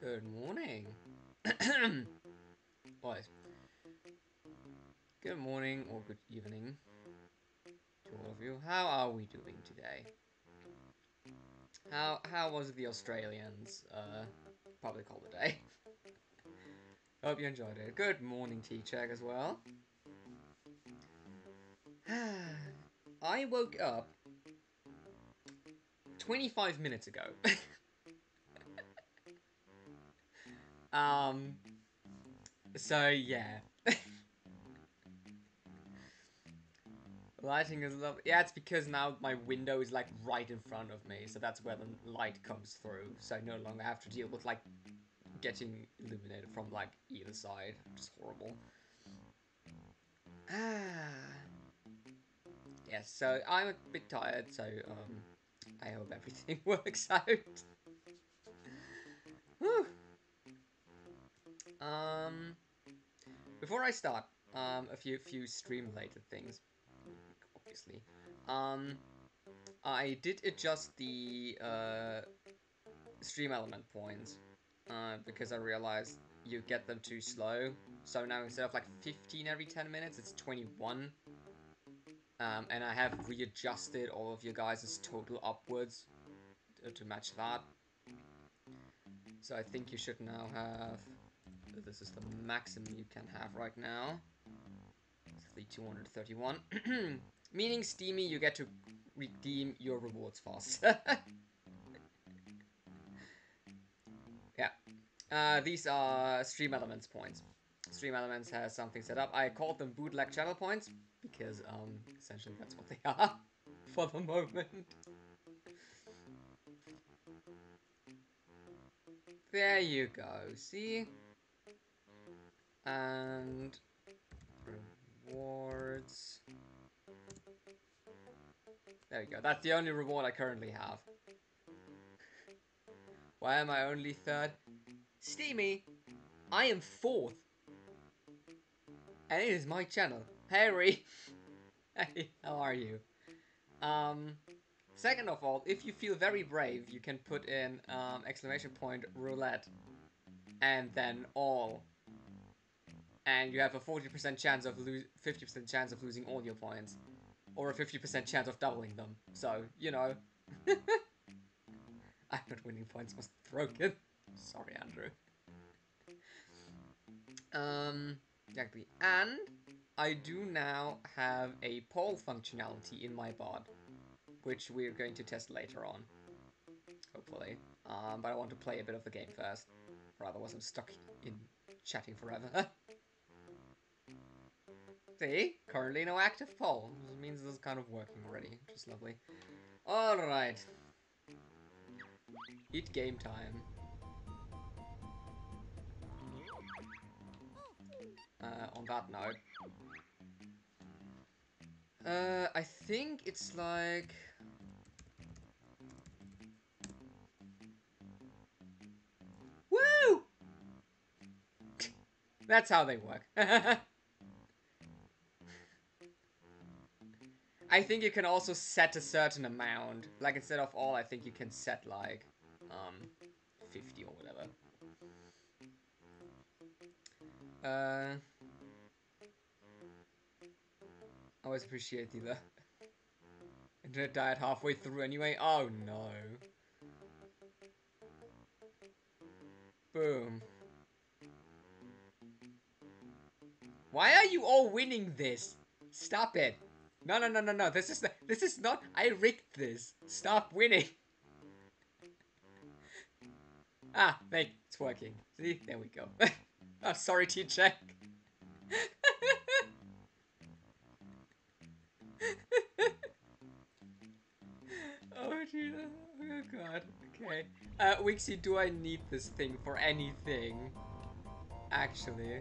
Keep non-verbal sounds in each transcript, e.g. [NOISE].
Good morning. [CLEARS THROAT] Boys. Good morning or good evening to all of you. How are we doing today? How how was the Australians uh, public holiday? [LAUGHS] Hope you enjoyed it. Good morning, T-Check as well. [SIGHS] I woke up 25 minutes ago. [LAUGHS] um, so yeah. [LAUGHS] Lighting is lovely. Yeah, it's because now my window is like right in front of me, so that's where the light comes through. So I no longer have to deal with like getting illuminated from like either side, is horrible. Ah. Yes, so I'm a bit tired, so um, I hope everything [LAUGHS] works out. I start, um, a few few stream related things, obviously. Um, I did adjust the uh, stream element points uh, because I realized you get them too slow. So now instead of like 15 every 10 minutes, it's 21. Um, and I have readjusted all of your guys' total upwards to, to match that. So I think you should now have... This is the maximum you can have right now. It's 231. [CLEARS THROAT] Meaning, Steamy, you get to redeem your rewards fast. [LAUGHS] yeah. Uh, these are StreamElements points. StreamElements has something set up. I called them bootleg channel points because um, essentially that's what they [LAUGHS] are for the moment. There you go, see? And rewards. There we go. That's the only reward I currently have. Why am I only third? Steamy, I am fourth. And it is my channel. Harry! [LAUGHS] hey, how are you? Um, second of all, if you feel very brave, you can put in um, exclamation point roulette and then all. And you have a 40% chance of lose 50% chance of losing all your points. Or a 50% chance of doubling them. So, you know. [LAUGHS] I'm not winning points was broken. [LAUGHS] Sorry, Andrew. Um, exactly. And I do now have a poll functionality in my bot, which we're going to test later on, hopefully. Um, but I want to play a bit of the game first, or otherwise I'm stuck in chatting forever. [LAUGHS] See? Currently no active poll. This means this is kind of working already, which is lovely. Alright. Eat game time. Uh, on that note, uh, I think it's like... Woo! [LAUGHS] That's how they work. [LAUGHS] I think you can also set a certain amount. Like, instead of all, I think you can set, like, um, 50 or whatever. Uh... I always appreciate the internet [LAUGHS] died halfway through anyway. Oh no. Boom. Why are you all winning this? Stop it. No, no, no, no, no. This is this is not. I rigged this. Stop winning. [LAUGHS] ah, thank. It's working. See, there we go. [LAUGHS] [LAUGHS] oh, sorry, T-Check. oh, Jesus. Oh, God. Okay. Uh, Wixie, do I need this thing for anything? Actually.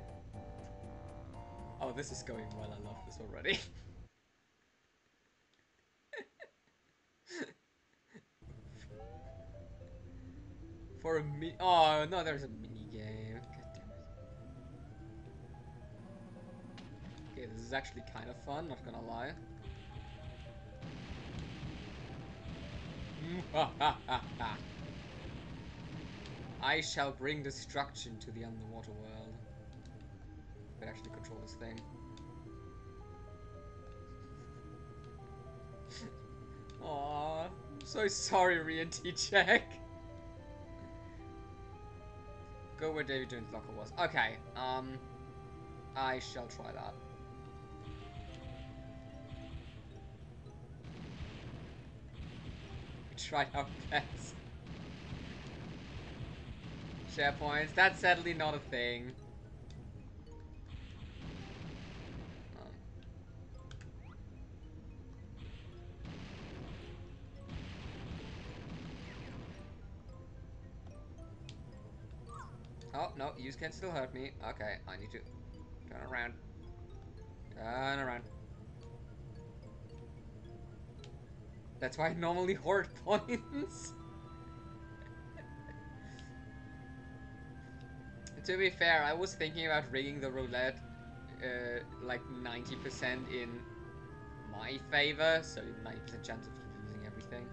Oh, this is going well. I love this already. For a mi- Oh, no, there's a mini game. Okay, this is actually kind of fun, not gonna lie. [LAUGHS] I shall bring destruction to the underwater world. I actually control this thing. [LAUGHS] Aww, I'm so sorry, Rian check. Go where Davy Jones' locker was. Okay, um, I shall try that. [LAUGHS] Try our best. Share points. That's sadly not a thing. You can still hurt me. Okay, I need to turn around. Turn around. That's why I normally hoard [LAUGHS] points. to be fair, I was thinking about rigging the roulette uh, like 90% in my favor, so 90% chance of losing everything.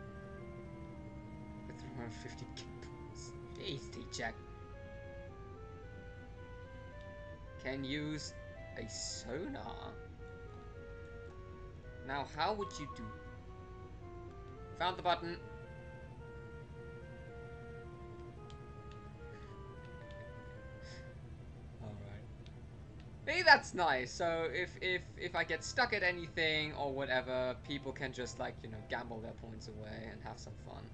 With 350 points. Jeez, check. Can use a sonar. Now, how would you do? Found the button. Alright. Hey, that's nice. So if if if I get stuck at anything or whatever, people can just like you know gamble their points away and have some fun.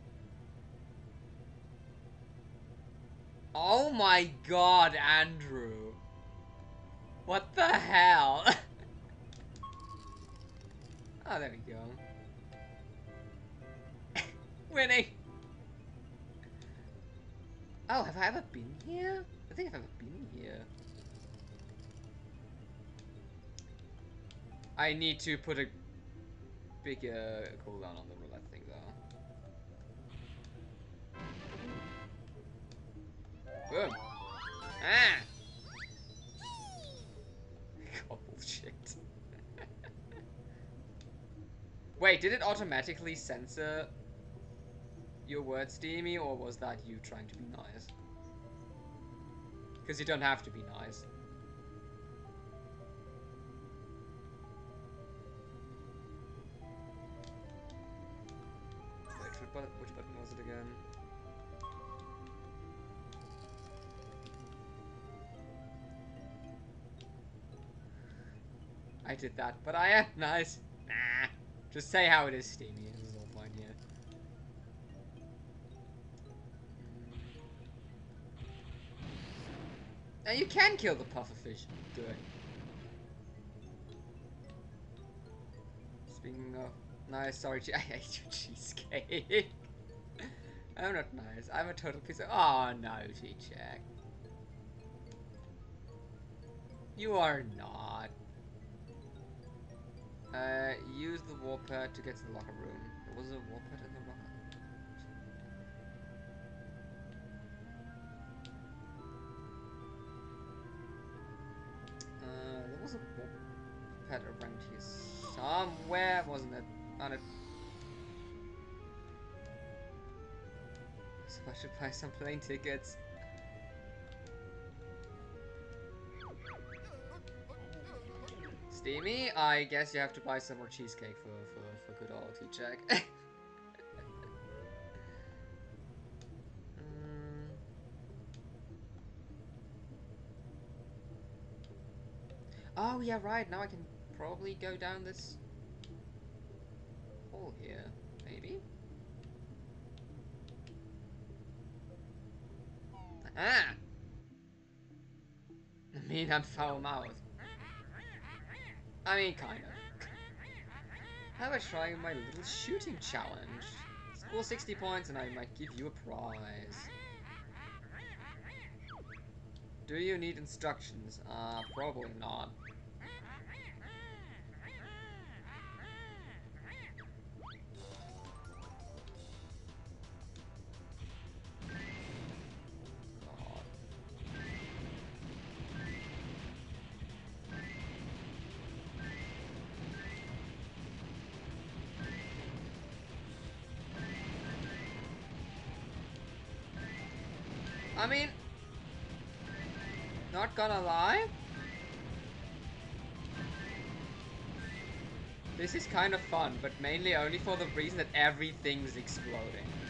Oh my god, Andrew. What the hell? [LAUGHS] oh, there we go. [LAUGHS] Winning. Oh, have I ever been here? I think I've ever been here. I need to put a bigger cooldown on the roulette thing though. Boom. Ah! Wait, did it automatically censor your words, Steamy, or was that you trying to be nice? Because you don't have to be nice. button, which button was it again? I did that, but I am nice. Nah. Just say how it is, Steamy. This is all fine here. Now you can kill the pufferfish. Good. Speaking of Nice, sorry, [LAUGHS] I hate your cheesecake. [LAUGHS] I'm not nice. I'm a total piece of- Oh, no, G-Check. You are not. Uh, use the warp pad to get to the locker room. There was a warp pad in the locker Uh, there was a around here somewhere, wasn't it? on it. So I should buy some plane tickets. Steamy, I guess you have to buy some more cheesecake for, for, for good old T-check. [LAUGHS] Mm. Oh, yeah, right. Now I can probably go down this hole here, maybe? Ah! [LAUGHS] I mean, foul mouthed. I mean, kind of. How about trying my little shooting challenge? Score 60 points and I might give you a prize. Do you need instructions? Uh, probably not. I mean, not gonna lie. This is kind of fun, but mainly only for the reason that everything's exploding.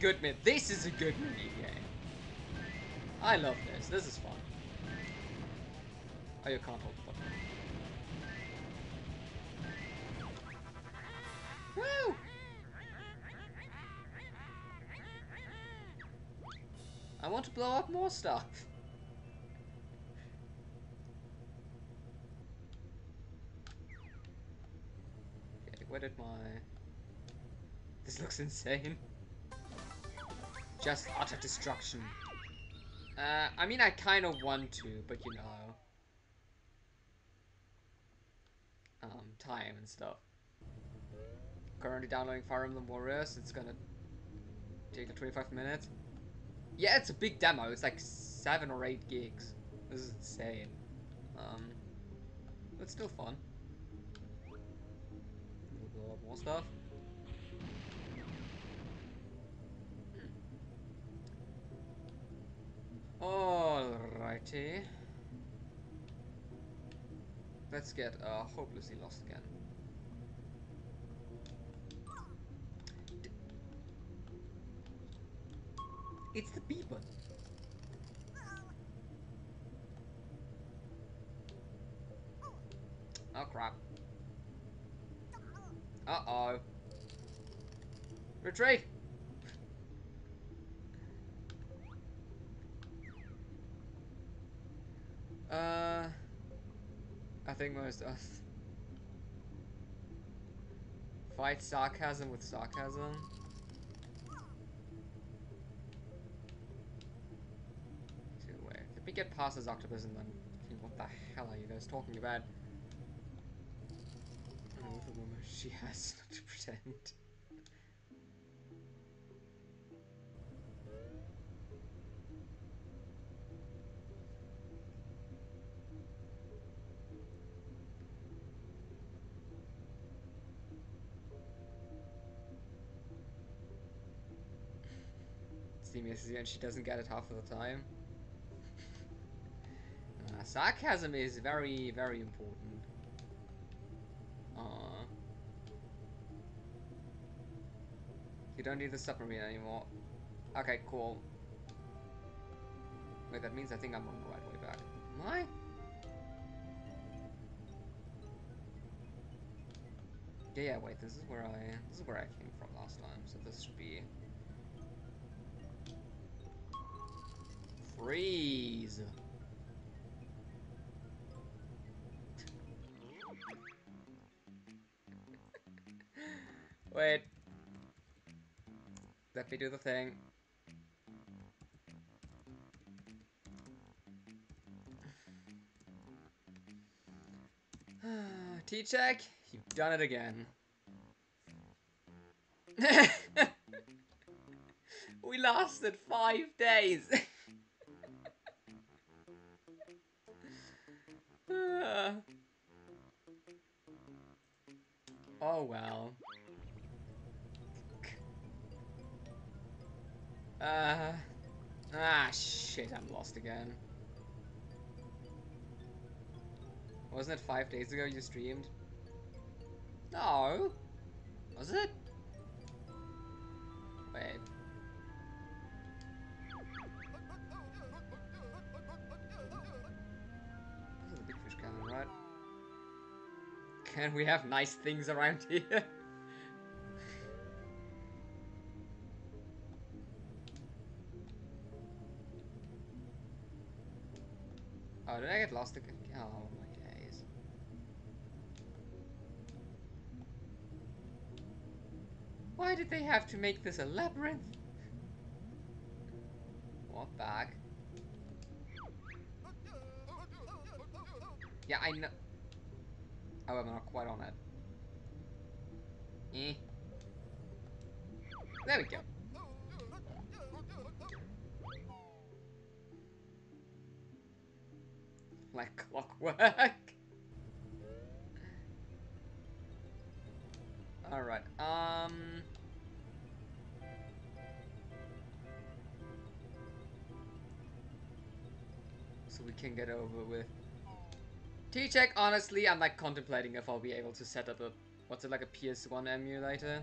Good mid this is a good mini game. I love this. This is fun. Oh you can't hold the button. Woo! I want to blow up more stuff. Okay, where did my this looks insane. Just utter destruction. Uh, I mean, I kind of want to, but you know. Um, time and stuff. Currently downloading Fire Emblem Warriors. It's gonna take like 25 minutes. Yeah, it's a big demo. It's like 7 or 8 gigs. This is insane. Um, but still fun. More stuff. Alrighty. Let's get uh, hopelessly lost again. D it's the B button. Oh crap. Uh-oh. Retreat! Uh, I us fight sarcasm with sarcasm. So wait, let me get past this octopus and then what the hell are you guys talking about? with a woman, she has [LAUGHS] to pretend. And she doesn't get it half of the time. [LAUGHS] Uh, sarcasm is very, very important. Uh, you don't need the submarine anymore. Okay, cool. Wait, that means I think I'm on the right way back. Am I? Yeah, yeah, wait, this is where I this is where I came from last time, so this should be Freeze! Wait. Let me do the thing. [SIGHS] T-check, you've done it again. [LAUGHS] we lasted five days. [LAUGHS] [SIGHS] oh well. Uh, ah, shit, I'm lost again. Wasn't it five days ago you streamed? No. Was it? Wait. Can we have nice things around [LAUGHS] here? oh, did I get lost again? Oh my days. Why did they have to make this a labyrinth? What back? Yeah, I know. However, not quite on it. Eh. There we go. Like clockwork. [LAUGHS] Alright, um... So we can get over with T-check, honestly, I'm like contemplating if I'll be able to set up a... What's it, like a PS1 emulator?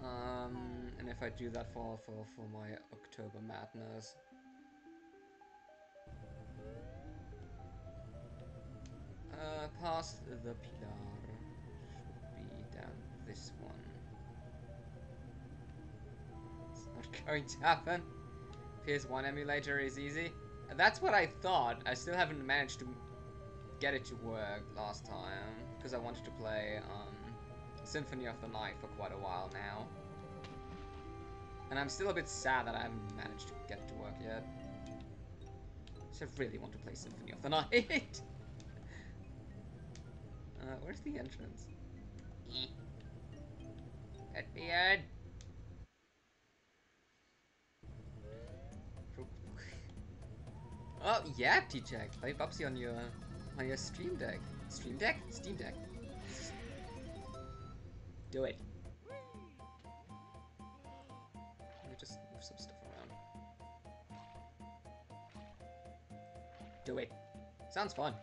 Um, and if I do that for, for, for my October Madness. Uh, past the pillar should be down this one. It's not [LAUGHS] going to happen. PS1 emulator is easy. That's what I thought. I still haven't managed to get it to work last time because I wanted to play um, Symphony of the Night for quite a while now. And I'm still a bit sad that I haven't managed to get it to work yet. So I really want to play Symphony of the Night. [LAUGHS] uh, where's the entrance? Let me in. Oh yeah, T-Jack. Play Bubsy on your on your stream deck. Stream deck? Steam deck. Do it. Let me just move some stuff around. Do it. Sounds fun.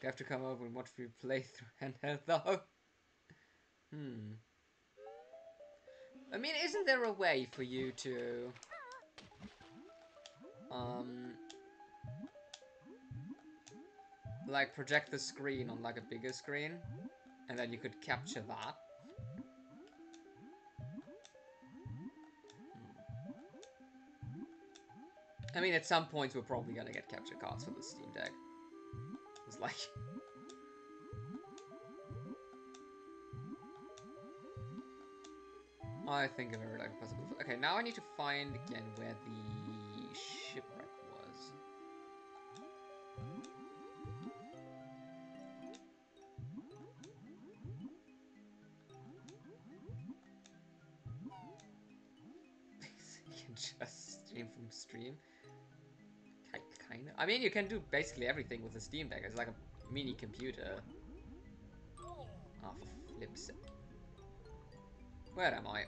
You have to come over and watch me play through handheld though. Hmm. I mean, isn't there a way for you to... Um... Like, project the screen on, like, a bigger screen? And then you could capture that? I mean, at some points we're probably gonna get capture cards for the Steam Deck. It's like... [LAUGHS] I think of every like possible. Okay, now I need to find again where the I mean, you can do basically everything with the Steam Deck. It's like a mini computer. Oh, for flip's. Where am I?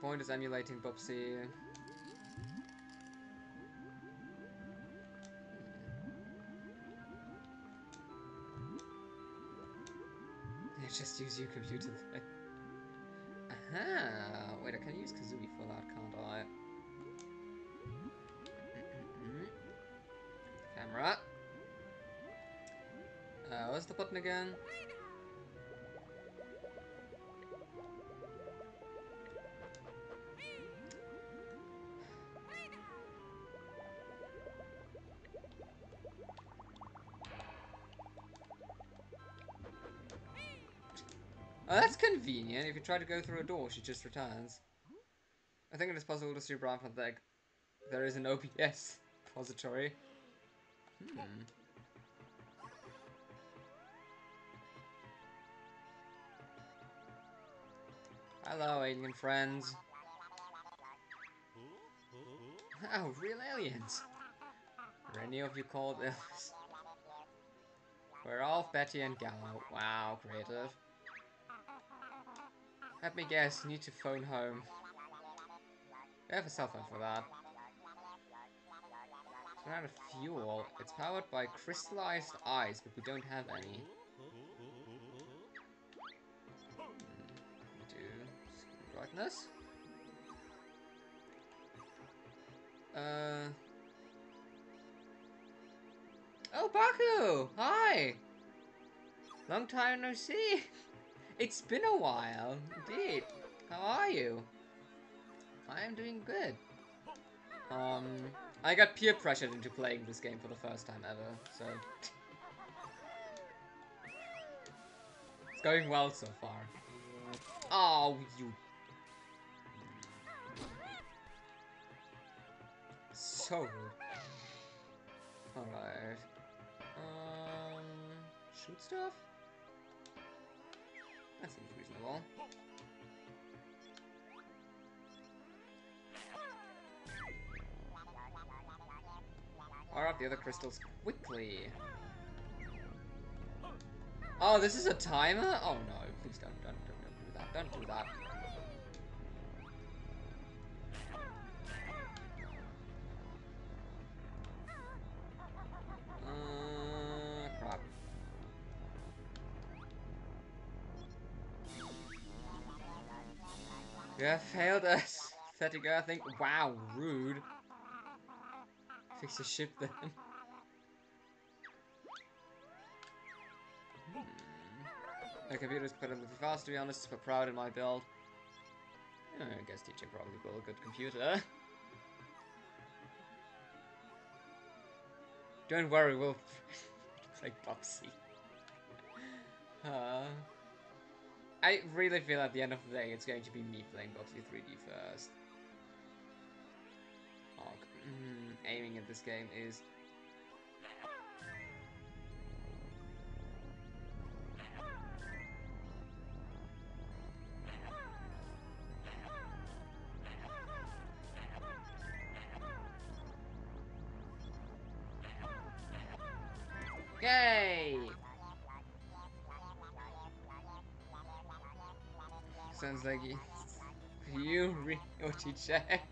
Point is emulating Bubsy. Just use your computer then. Aha! Wait, I can use Kazooie for that, can't I? Camera. Uh, what's the button again? Convenient. If you try to go through a door, she just returns. I think it is possible to see Brian from the There is an OBS repository. Hmm. Hello, alien friends. Oh, real aliens. Are any of you called Elvis? We're all Betty and Gallo. Wow, creative. Let me guess, you need to phone home. We have a cell phone for that. It's out of fuel. It's powered by crystallized ice, but we don't have any. Hmm. Do brightness. Uh. Oh, Baku! Hi! Long time no see! [LAUGHS] It's been a while, indeed. How are you? I'm doing good. Um, I got peer pressured into playing this game for the first time ever, so... it's going well so far. Oh, you... so. Alright. Um, shoot stuff? That seems reasonable. Fire up the other crystals quickly. Oh, this is a timer? Oh no, please don't, don't, don't, don't do that, don't do that. You have failed us. [LAUGHS] Pathetic think. Wow, rude. Fix the ship then. [LAUGHS] hmm. Computer's put a little fast to be honest, but proud in my build. I guess teacher probably built a good computer. [LAUGHS] Don't worry, we'll play Bubsy. Uh, I really feel at the end of the day it's going to be me playing Bubsy 3D first. Oh, mm, aiming at this game is... Like you, reality check.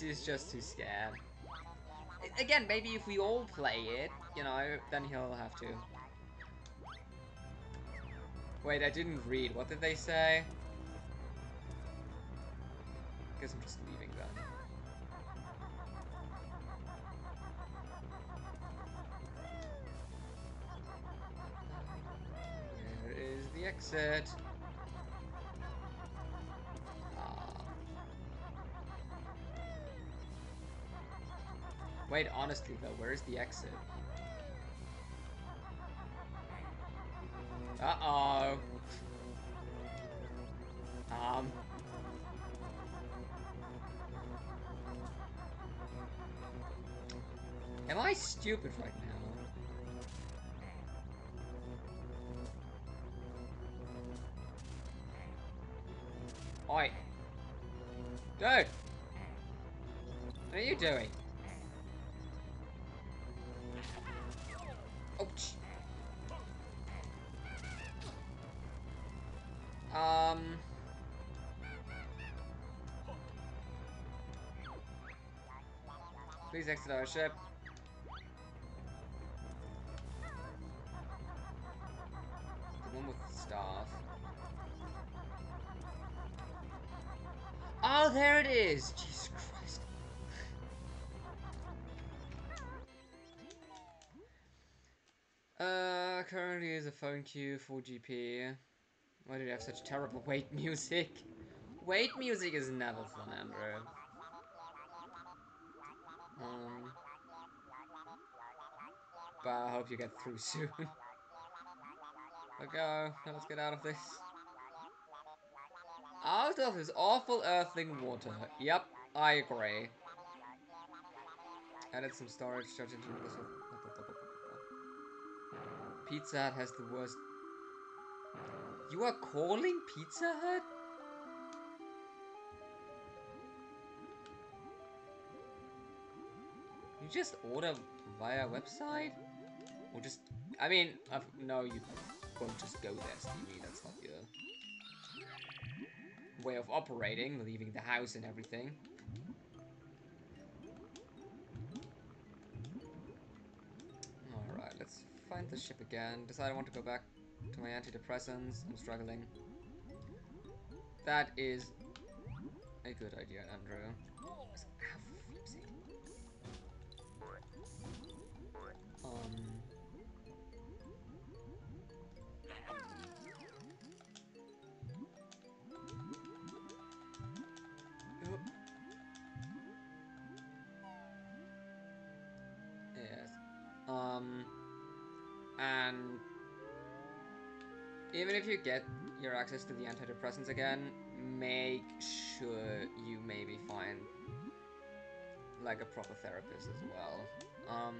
He's just too scared. Again, maybe if we all play it, you know, then he'll have to. Wait, I didn't read. What did they say? I Guess I'm just leaving the exit? Honestly though, where is the exit? Uh-oh. Um. Am I stupid right now? Please exit our ship. The one with staff. Oh, there it is! Jesus Christ. uh, currently is a phone queue for GP. Why do you have such terrible wait music? Wait music is never fun, Andrew. Um, get through soon. [LAUGHS] okay, let's get out of this. Out of this awful earthling water. Yep, I agree. Added some storage, into this. Pizza Hut has the worst. You are calling Pizza Hut? You just order via website? Or just... I mean, I've, no, you won't just go there, Stevie. That's not your way of operating, leaving the house and everything. Alright, let's find the ship again. Decide I want to go back to my antidepressants. I'm struggling. That is a good idea, Andrew. Um... And... Even if you get your access to the antidepressants again, make sure you maybe find like a proper therapist as well. Um,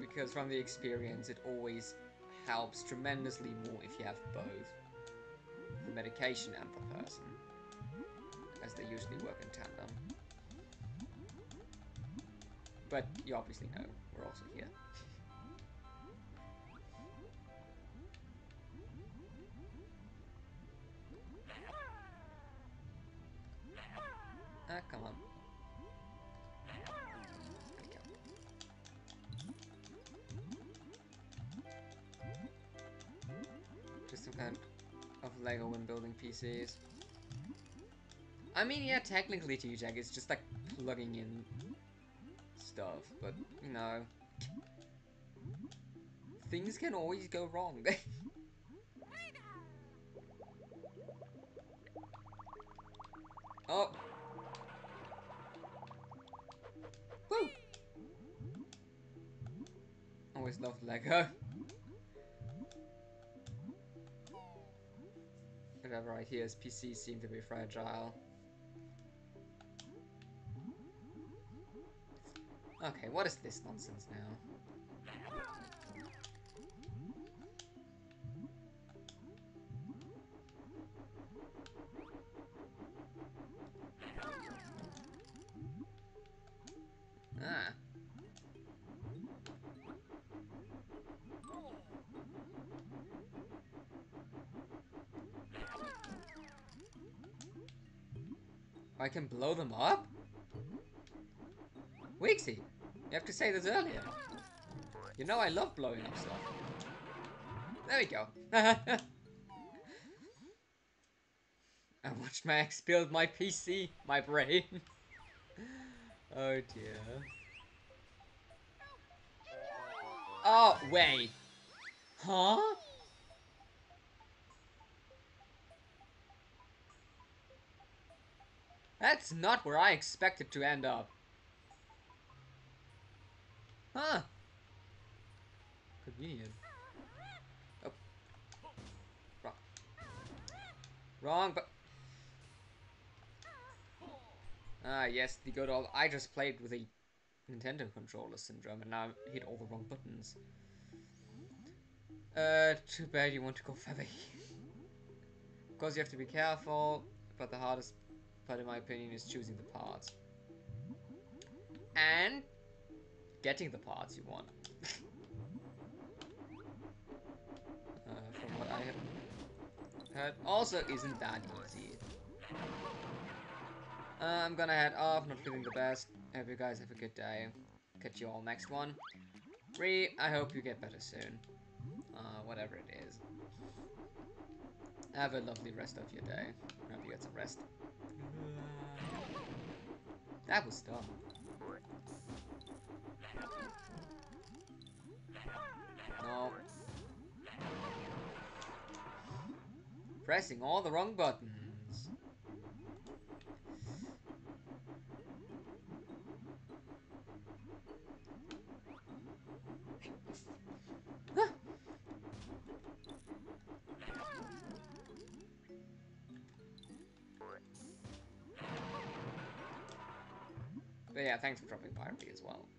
because from the experience, it always helps tremendously more if you have both the medication and the person, as they usually work in tandem. But you obviously know we're also here. Ah, come on. Just some kind of Lego when building PCs. I mean, yeah, technically TJAG is just like plugging in stuff, but, you know, things can always go wrong. [LAUGHS] oh! Woo! Always loved Lego. Whatever I hear PCs seem to be fragile. Okay, what is this nonsense now? Ah. I can blow them up? Weeksy, you have to say this earlier. You know I love blowing up stuff. There we go. [LAUGHS] I watched my ex build my PC, my brain. [LAUGHS] oh dear. Oh, wait. Huh? That's not where I expected to end up. Huh. Convenient. Oh. Wrong. Wrong, but... Ah, yes, the good old... I just played with a Nintendo controller syndrome and now hit all the wrong buttons. Uh, too bad you want to go feather. of course, you have to be careful, but the hardest part, in my opinion, is choosing the parts. And getting the parts you want. uh, from what I have heard, also isn't that easy. I'm gonna head off, not feeling the best. Hope you guys have a good day. Catch you all next one. Re, I hope you get better soon. Uh, whatever it is. Have a lovely rest of your day. Hope you get some rest. That was dumb. Pressing all the wrong buttons. But yeah, thanks for dropping Pyre as well.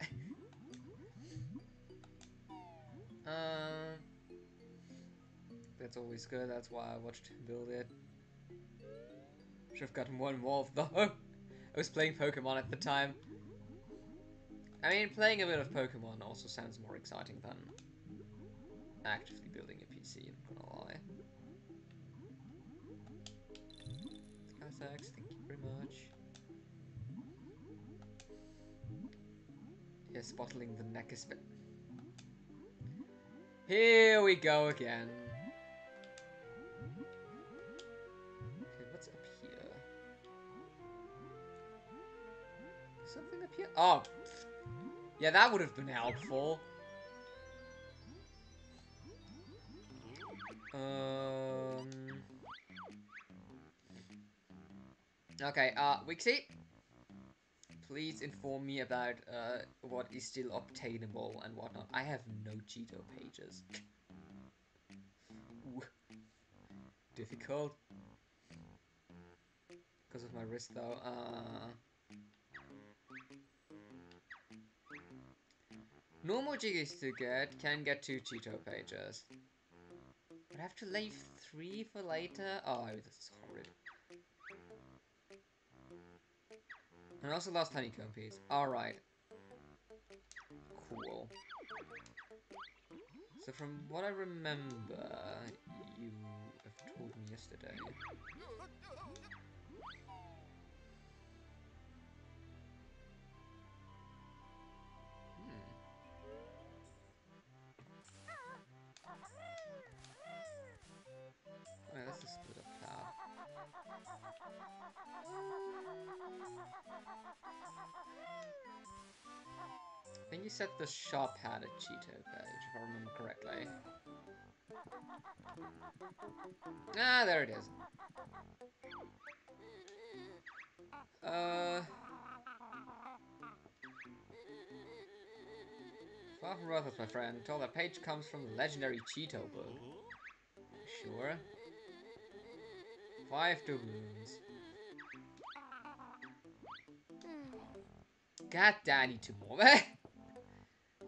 Always good, that's why I watched him build it. Should have gotten one more though. I was playing Pokemon at the time. I mean, playing a bit of Pokemon also sounds more exciting than actively building a PC, I'm not gonna lie. Skysax, thank you very much. Yes, bottling the neck is... Here we go again. Oh! Yeah, that would have been helpful. Um... Okay, uh, Wixie? please inform me about uh, what is still obtainable and whatnot. I have no Cheato pages. Difficult. because of my wrist though. Uh, normal jiggies to get can get two Cheato pages. But I have to leave three for later? Oh, this is horrid. And I also lost honeycomb piece. Alright. Cool. So from what I remember, you have told me yesterday. You said the shop had a Cheato page, if I remember correctly. Ah, there it is. Uh... Far from my friend. Told that page comes from the legendary Cheato book. Sure. Five doubloons. God need two more.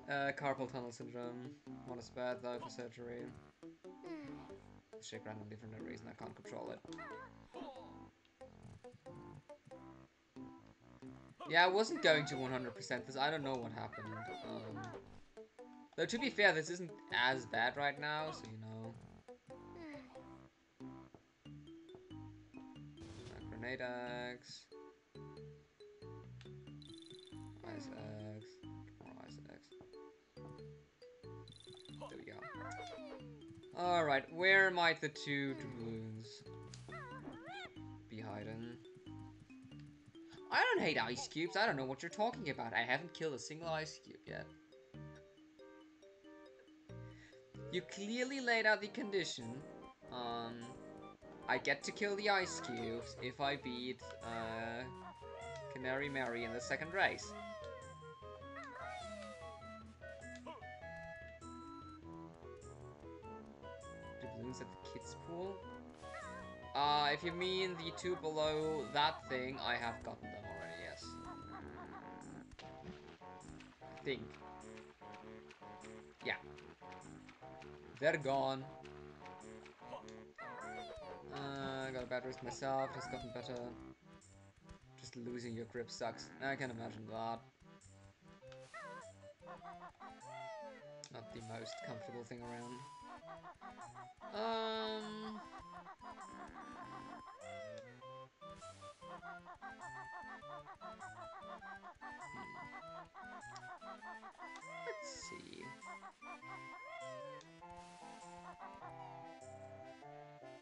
Uh, carpal tunnel syndrome. Not as bad though for surgery. Shake randomly for no reason, I can't control it. Yeah, I wasn't going to 100% this. I don't know what happened. Um, though, to be fair, this isn't as bad right now, so you know. Uh, grenade axe. Ice axe. Alright, where might the two doubloons be hiding? I don't hate ice cubes. I don't know what you're talking about. I haven't killed a single ice cube yet. You clearly laid out the condition. Um, I get to kill the ice cubes if I beat uh, Canary Mary in the second race. You mean the two below that thing, I have gotten them already, yes. I think. Yeah. They're gone. Uh, I got a bad wrist myself, has gotten better. Just losing your grip sucks. I can imagine that. Not the most comfortable thing around. Um... see.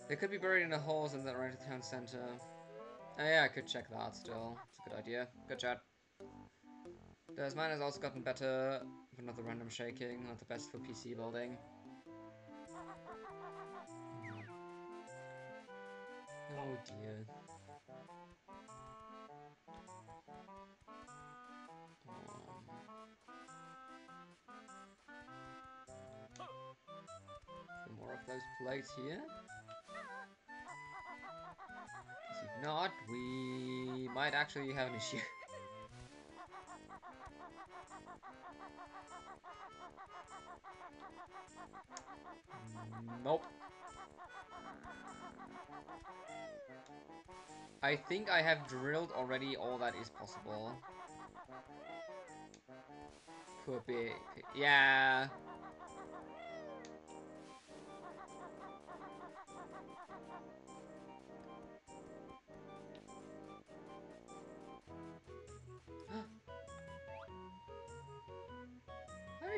They could be buried in the holes in the right of town center. Oh yeah, I could check that still. It's a good idea. Good chat. Does mine has also gotten better, but not the random shaking, not the best for PC building. Oh dear. Those plates here. If not, we might actually have an issue. nope. I think I have drilled already all that is possible. Could be. Yeah.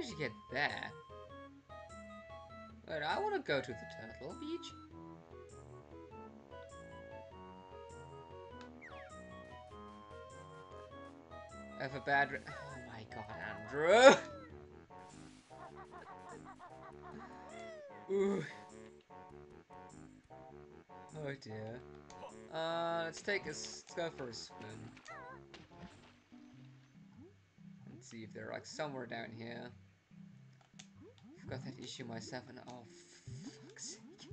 Did you get there? Wait, I want to go to the turtle beach. Have a bad. oh my god, Andrew! [LAUGHS] Ooh. Oh dear. Uh, let's take a. Let's go for a spin. Let's see if they're like somewhere down here. I've got that issue myself and oh fuck's sake.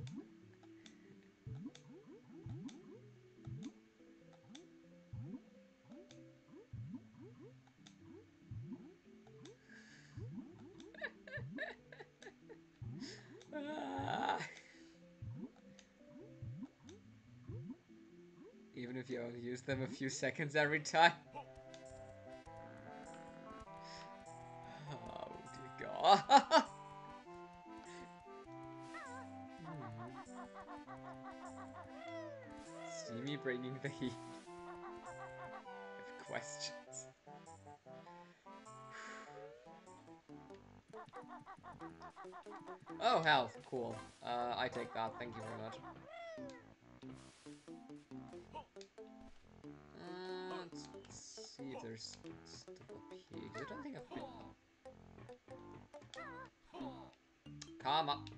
[LAUGHS] Even if you only use them a few seconds every time. [LAUGHS] Oh dear god. [LAUGHS] Steamy bringing the heat. Questions. Oh, health. Cool. Uh, I take that. Thank you very much. See if there's stuff up here. I don't think I've been Come up.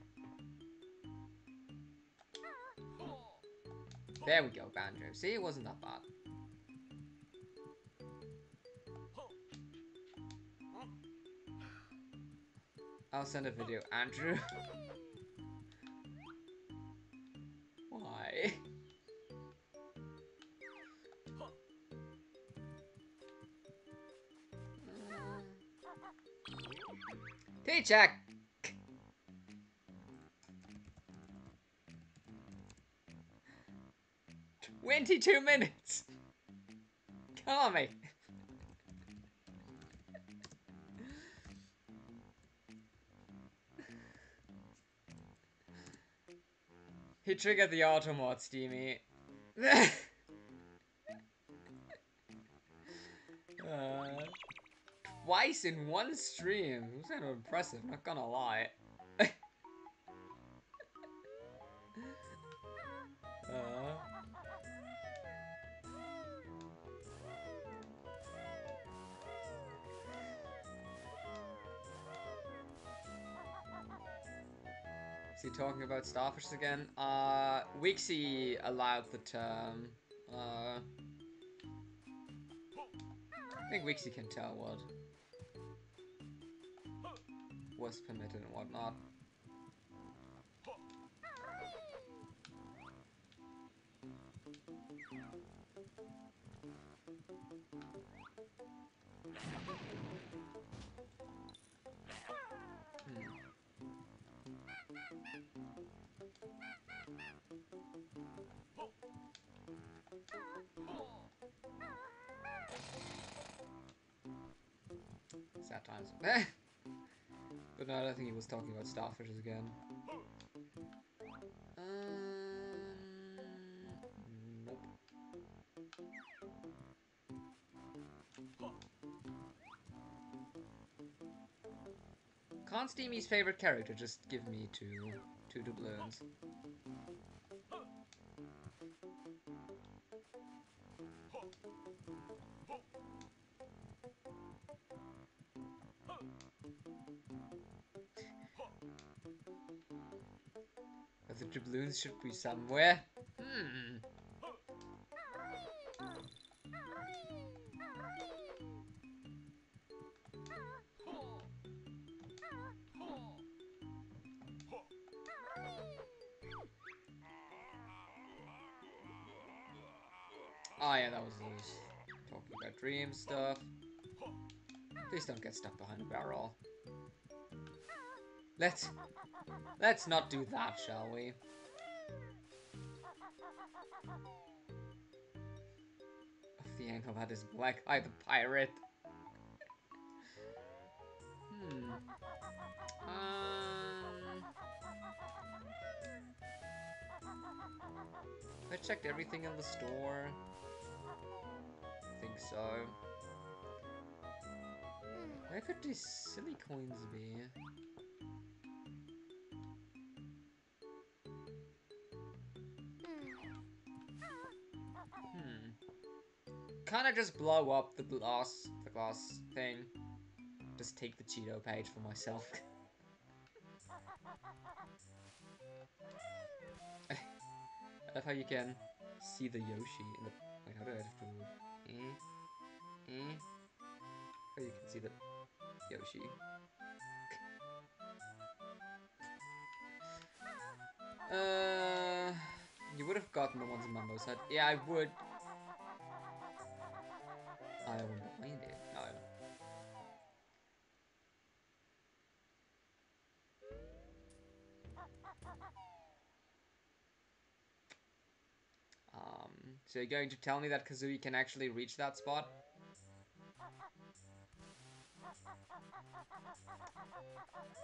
There we go, Banjo. See, it wasn't that bad. I'll send a video, Andrew. [LAUGHS] Why? Paycheck! 22 minutes! Come on. He triggered the auto mod, Steamy. uh, twice in one stream. It kind of impressive, not gonna lie. About starfish again? Uh, Wixie allowed the term. Uh, I think Wixie can tell what was permitted and whatnot. [LAUGHS] but no, I think he was talking about starfishes again. Um. Can't Steamy's favorite character just give me two, two doubloons? Doubloons should be somewhere. Hmm. Oh yeah, that was us talking about dream stuff. Please don't get stuck behind a barrel. Let's let's not do that, shall we? The angle that is Black Eye the pirate. Hmm. Um. I checked everything in the store. I think so. Where could these silly coins be? Can't I just blow up the glass, the glass thing? Just take the Cheato page for myself. [LAUGHS] I love how you can see the Yoshi in the. Wait, how do I have to? Eh, eh. Oh, you can see the Yoshi. Uh, you would have gotten the ones in Mambo said. Yeah, I would. It. No. Um. So you're going to tell me that Kazooie can actually reach that spot?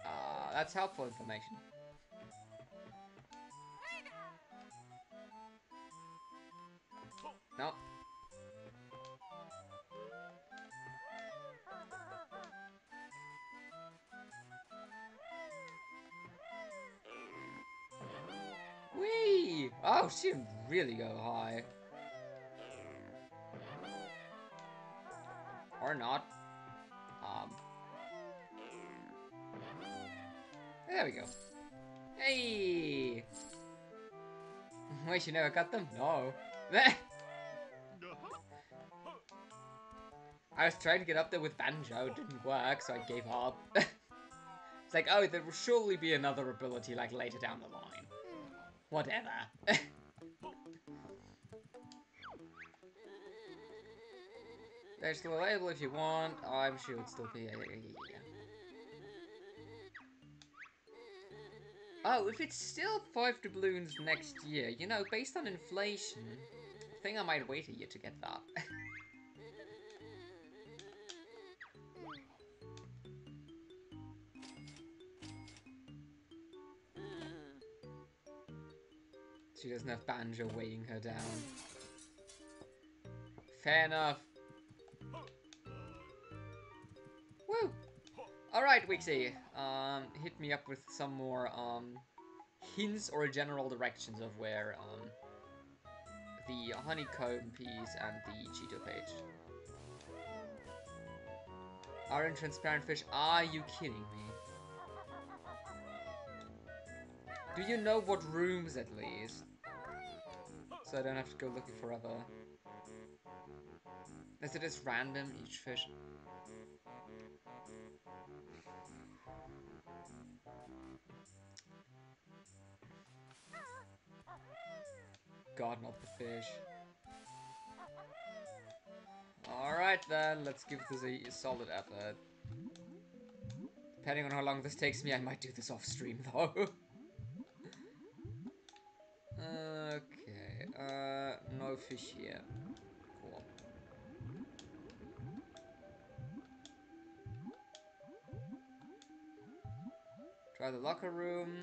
Uh, that's helpful information. Nope. Oh, she can really go high. Or not. Um. There we go. Hey! [LAUGHS] Wait, you never got them? No. [LAUGHS] I was trying to get up there with Banjo, it didn't work, so I gave up. [LAUGHS] it's like, oh, there will surely be another ability, like, later down the line. Whatever. They're still available if you want. I'm sure it'd still be. yeah. Oh, if it's still five doubloons next year, you know, based on inflation, I think I might wait a year to get that. [LAUGHS] she doesn't have Banjo weighing her down. Fair enough. Woo! Alright, Wixie. Um, hit me up with some more, um, hints or general directions of where, um, the honeycomb piece and the Cheato page. Are in transparent fish? Are you kidding me? Do you know what rooms at least? So I don't have to go looking forever. Is it as random, each fish? God, not the fish. Alright then, let's give this a solid effort. Depending on how long this takes me, I might do this off stream though. [LAUGHS] okay, uh, no fish here. Cool. Try the locker room.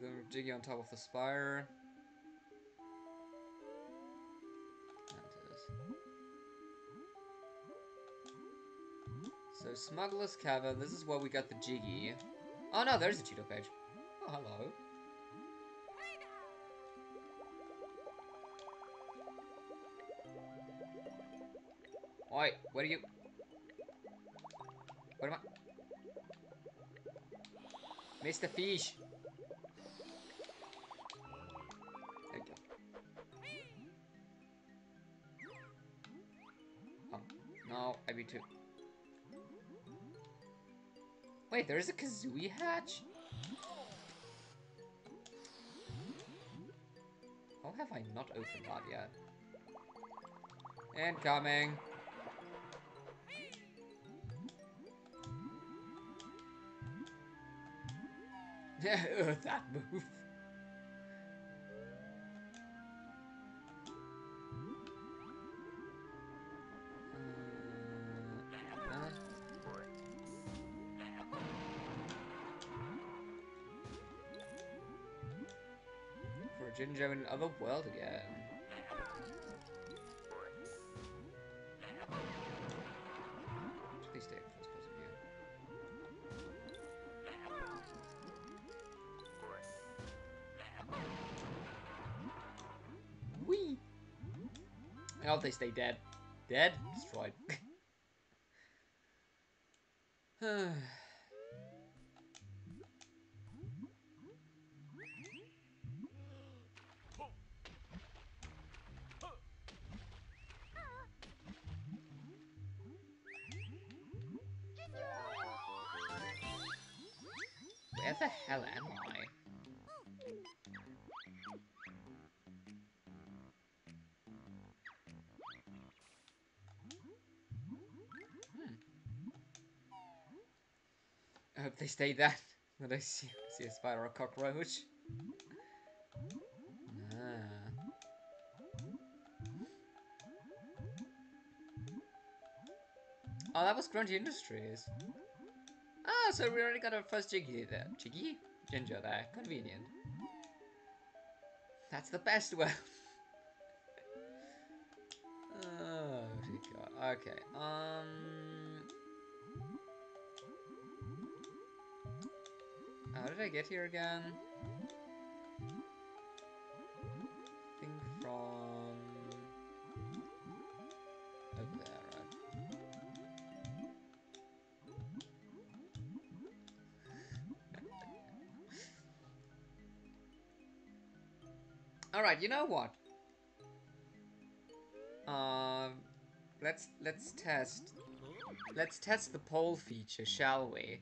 We're digging on top of the spire. So, Smuggler's Cavern, this is where we got the Jiggy. Oh no, there's a Cheato page. Oh, hello. Oi, what are you... What am I... Mr. Fish! There you go. Um, no, I be too. Wait, there's a Kazooie hatch? How have I not opened that yet? Incoming! That move. Uh, uh. Jinjo in other world again. Hope they stay dead. Dead? Destroyed. say that [LAUGHS] when I see, see a spider or a cockroach. Ah. Oh, that was Grunty Industries. Ah, so we already got our first Jiggy there. Jiggy? Ginger there. Convenient. That's the best one. [LAUGHS] oh, dear God. Okay. Um... I get here again? From there, right? [LAUGHS] All right, you know what? Um, let's let's test. Let's test the poll feature, shall we?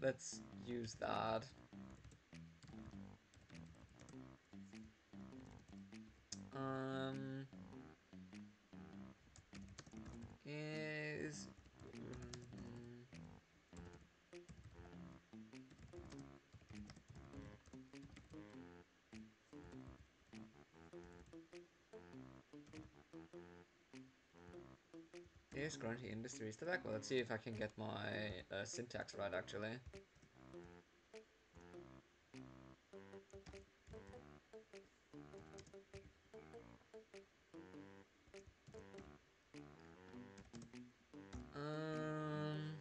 Let's use that. Um, is Grunty Industries tobacco? Let's see if I can get my uh, syntax right actually. Um,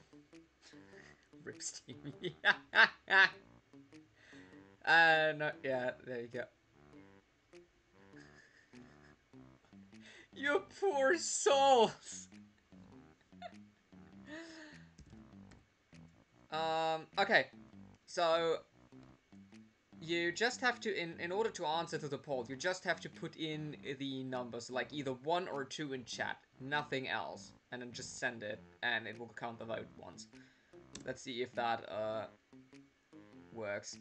[LAUGHS] rip Steamy. You just have to, in, in order to answer to the poll, you just have to put in the numbers, like either 1 or 2 in chat, nothing else, and then just send it, and it will count the vote once. Let's see if that, uh, works.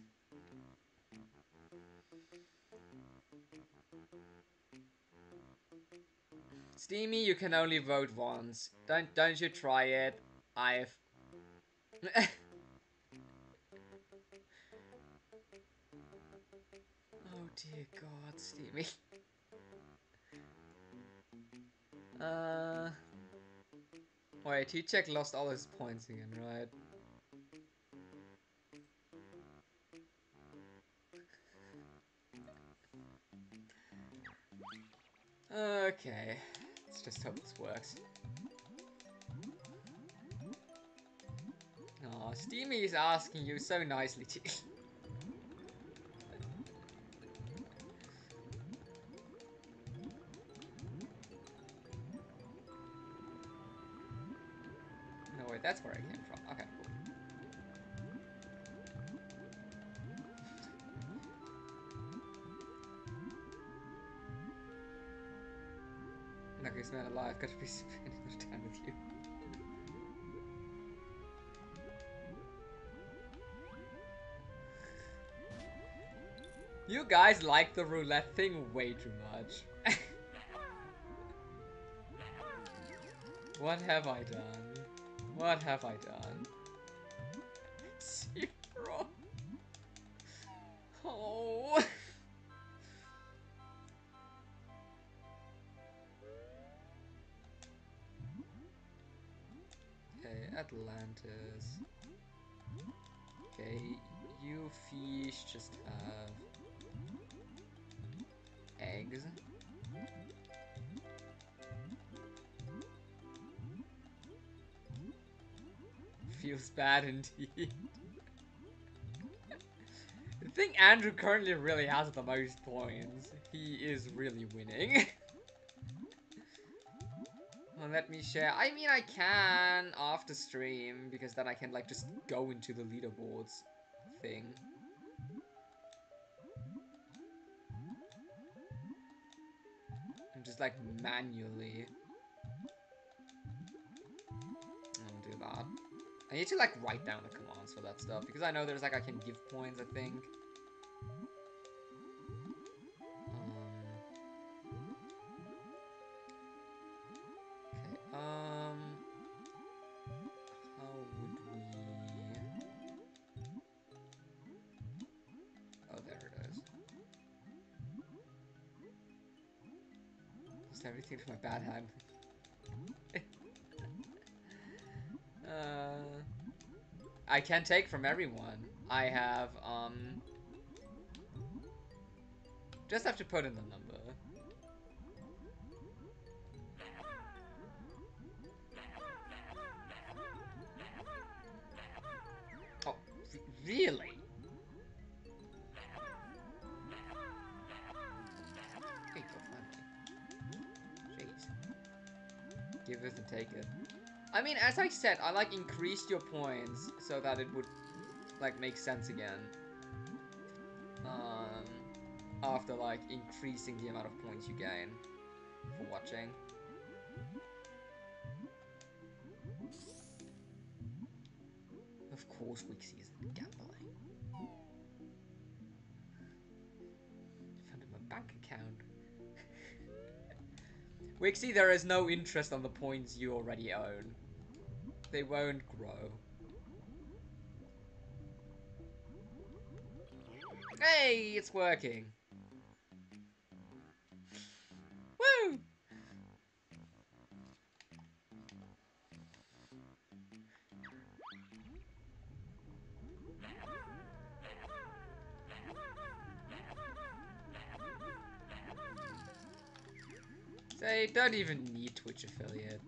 Steamy, you can only vote once. Don't, don't you try it. I've... [LAUGHS] dear god, Steamy. Uh... Wait, he check lost all his points again, right? Okay, let's just hope this works. Oh, Steamy is asking you so nicely. [LAUGHS] gotta be [LAUGHS] spending much time with you. You guys like the roulette thing way too much. [LAUGHS] what have I done? What have I done? Okay, you fish just have eggs. Feels bad [LAUGHS] indeed. I think Andrew currently really has the most points. He is really winning. [LAUGHS] well, let me share. I mean, I can after stream because then I can like just go into the leaderboards thing. And just like manually. I'll do that. I need to like write down the commands for that stuff because I know there's like I can give points. I think. my bad hand. [LAUGHS] uh, I can take from everyone. I have, um... Just have to put in the number. Oh, really? Take it. I mean, as I said, I like increased your points so that it would like make sense again. Um, after like increasing the amount of points you gain for watching. Of course, Wixie is gambling. Found my bank account. Wixie, there is no interest on the points you already own. They won't grow. Hey, it's working. They don't even need Twitch affiliate.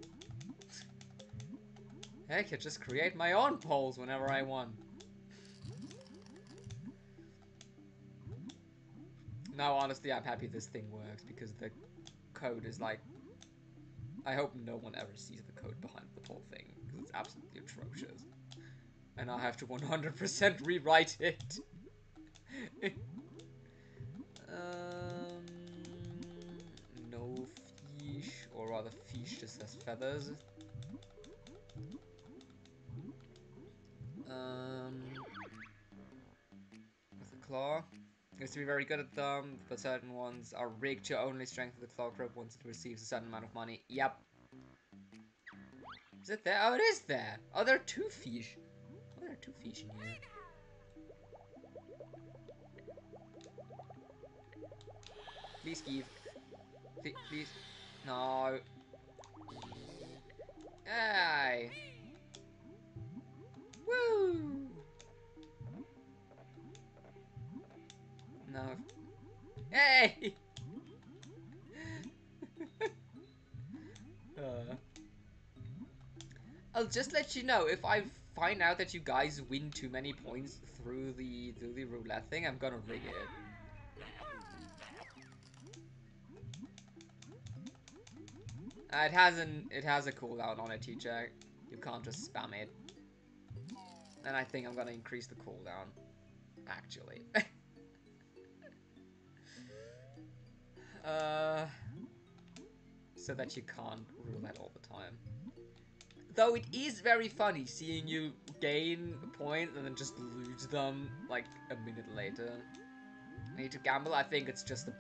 I could just create my own polls whenever I want. No, honestly, I'm happy this thing works because the code is like... I hope no one ever sees the code behind the whole thing because it's absolutely atrocious. And I'll have to 100% rewrite it. Feathers. Um, with the claw. Used to be very good at them, but certain ones are rigged to only strengthen the claw grip once it receives a certain amount of money. Yep. Is it there? Oh, it is there. Oh, there are two fish. Oh, there are two fish in here. Please give. Please. No. Hey. Woo! No. Hey! [LAUGHS] uh. I'll just let you know if I find out that you guys win too many points through the through the roulette thing, I'm gonna rig it. Uh, it hasn't. It has a cooldown on it, T-Check. You can't just spam it. And I think I'm gonna increase the cooldown. Actually. [LAUGHS] uh, so that you can't roulette all the time. Though it is very funny seeing you gain points and then just lose them like a minute later. I need to gamble. I think it's just a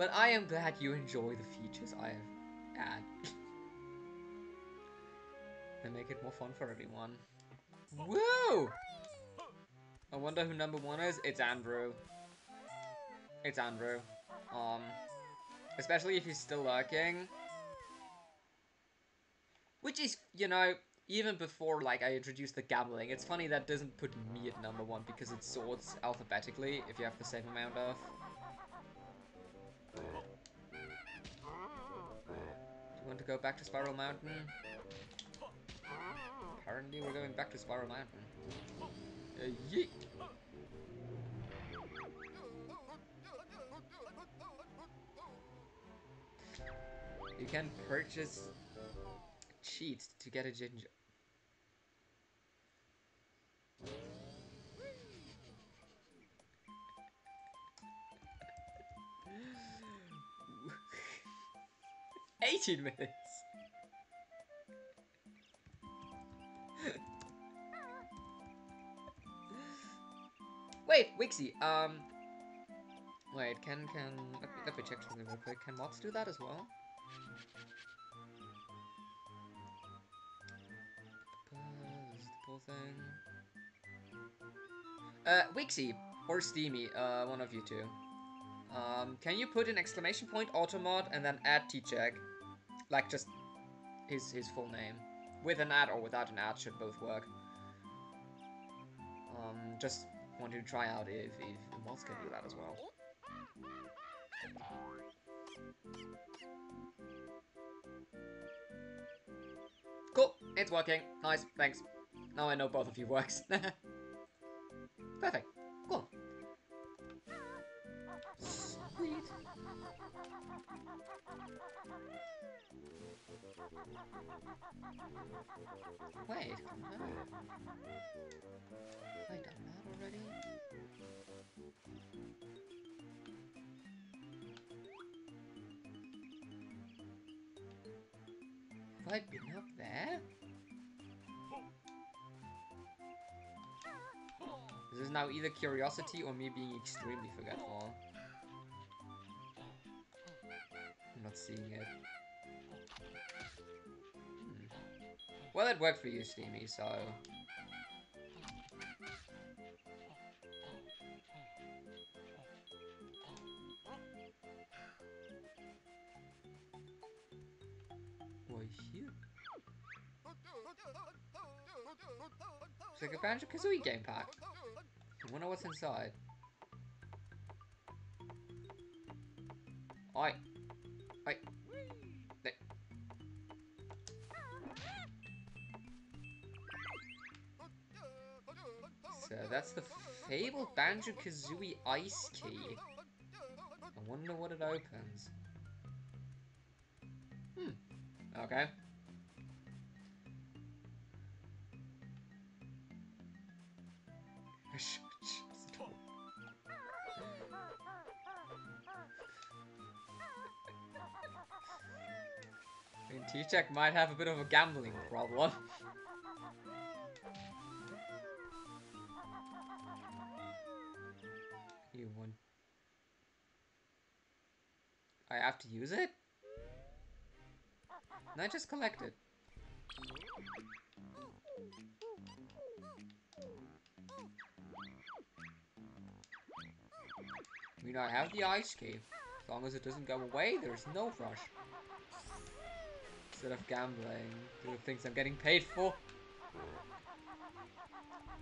But I am glad you enjoy the features I have added. [LAUGHS] they make it more fun for everyone. Woo! I wonder who number one is. It's Andrew. It's Andrew. Um, especially if he's still lurking. Which is, you know, even before like I introduced the gambling, it's funny that doesn't put me at number one because it sorts alphabetically if you have the same amount of. Want to go back to Spiral Mountain? Apparently we're going back to Spiral Mountain. Uh, yeet! You can purchase cheats to get a ginger. Eighteen minutes. Wait, Wixie. Um. Wait, can can let me, let me check something real quick. Can mods do that as well? Thing. Uh, Wixie or Steamy, uh, one of you two. Um, can you put an exclamation point Automod and then add T-check? Like just his his full name. With an ad or without an ad should both work. Um, just wanted to try out if, if mods can do that as well. Cool, it's working. Nice, thanks. Now I know both of you works. [LAUGHS] Perfect. Cool. Sweet. Wait, no. I done that already? Have I been up there? This is now either curiosity or me being extremely forgetful. I'm not seeing it. Well, it worked for you, Steamy, so... Why here? It's like a Banjo-Kazooie game pack. I wonder what's inside. Oi. Oi. That's the fabled Banjo-Kazooie Ice Key. I wonder what it opens. Hmm. Okay. [LAUGHS] I mean, T-Check might have a bit of a gambling problem. Want... I have to use it? No, I just collect it. I mean, I have the ice key. As long as it doesn't go away, there's no rush. Instead of gambling, doing things I'm getting paid for.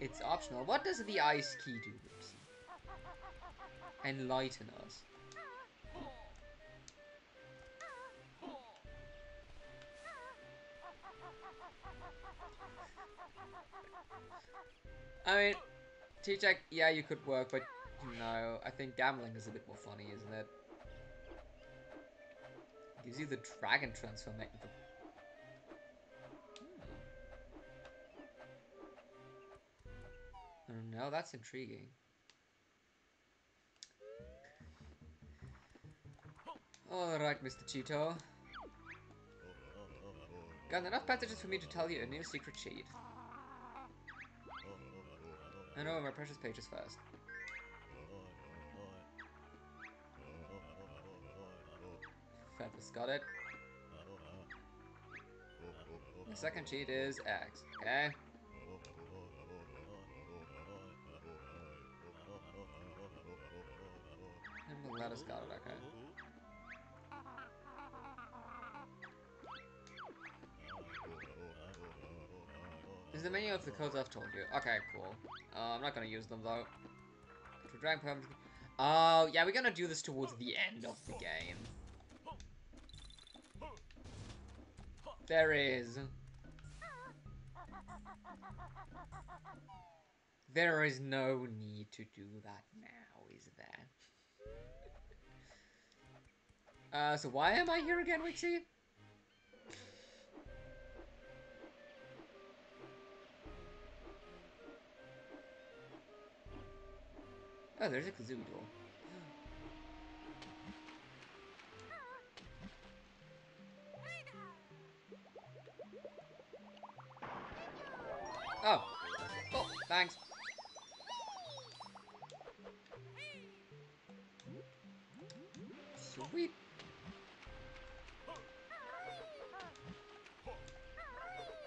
It's optional. What does the ice key do? Enlighten us. I mean, T-Jack, yeah, you could work, but no, I think gambling is a bit more funny, isn't it? Gives you the dragon. The... Hmm. No, that's intriguing. Alright, Mr. Cheato. Got enough passages for me to tell you a new secret cheat. I know my precious pages first. Feathers got it. The second cheat is X, okay? And lettuce got it, okay. The menu of the codes I've told you. Okay, cool. Uh, I'm not gonna use them though. To drag. Oh, yeah, we're gonna do this towards the end of the game. There is. There is no need to do that now, is there? uh, so why am I here again, Wixie? Oh, there's a Kazooie door. Oh. Oh, thanks. Sweet.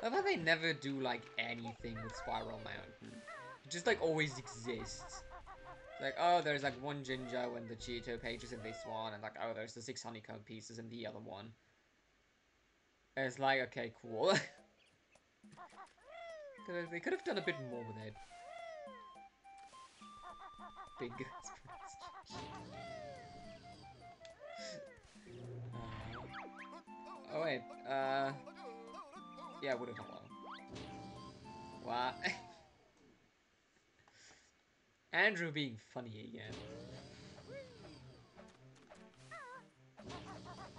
I how they never do, like, anything with Spiral Mountain. It just, like, always exists. Like, oh, there's like one Jinjo and the Cheato pages in this one, and like, oh, there's the six honeycomb pieces in the other one. It's like, okay, cool. [LAUGHS] they could have done a bit more with it. Big [LAUGHS] uh, Oh wait, uh... Yeah, would have hello. What? [LAUGHS] Andrew being funny again.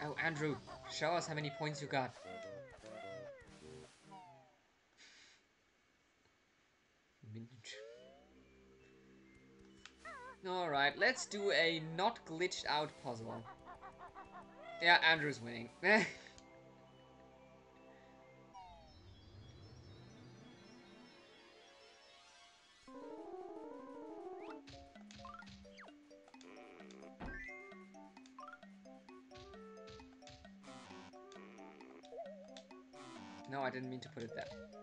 Oh, Andrew, show us how many points you got. [LAUGHS] Alright, let's do a not glitched out puzzle. Yeah, Andrew's winning. [LAUGHS] to put it there.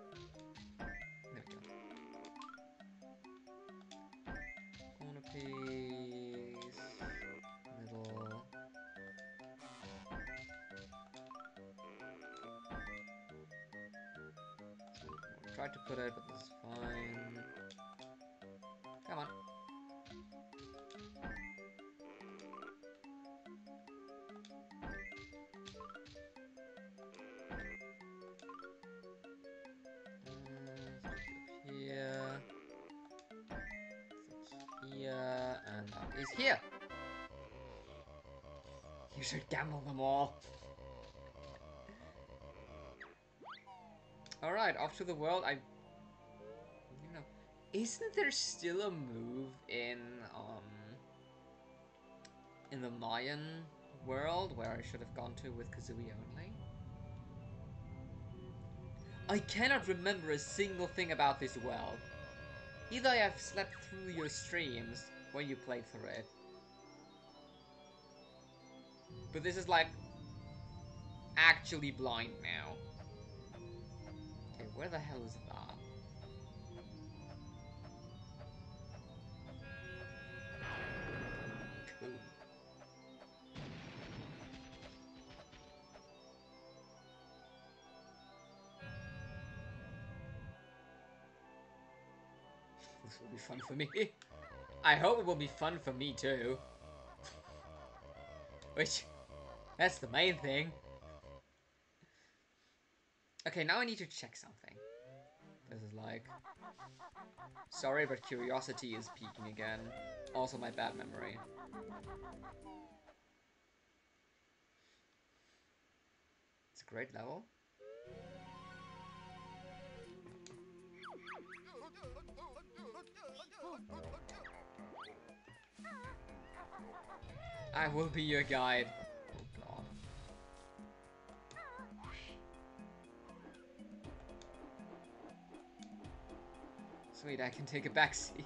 Is here. You should gamble them all. Alright, off to the world. I... You know... Isn't there still a move in, um... In the Mayan world where I should have gone to with Kazooie only? I cannot remember a single thing about this world. Either I have slept through your streams when you play through it. But this is like actually blind now. Okay, where the hell is that? [LAUGHS] This will be fun for me. [LAUGHS] I hope it will be fun for me too. Which, that's the main thing. Okay, now I need to check something. This is like... Sorry, but curiosity is peaking again. Also my bad memory. It's a great level. I will be your guide. Oh god. Sweet, I can take a back seat.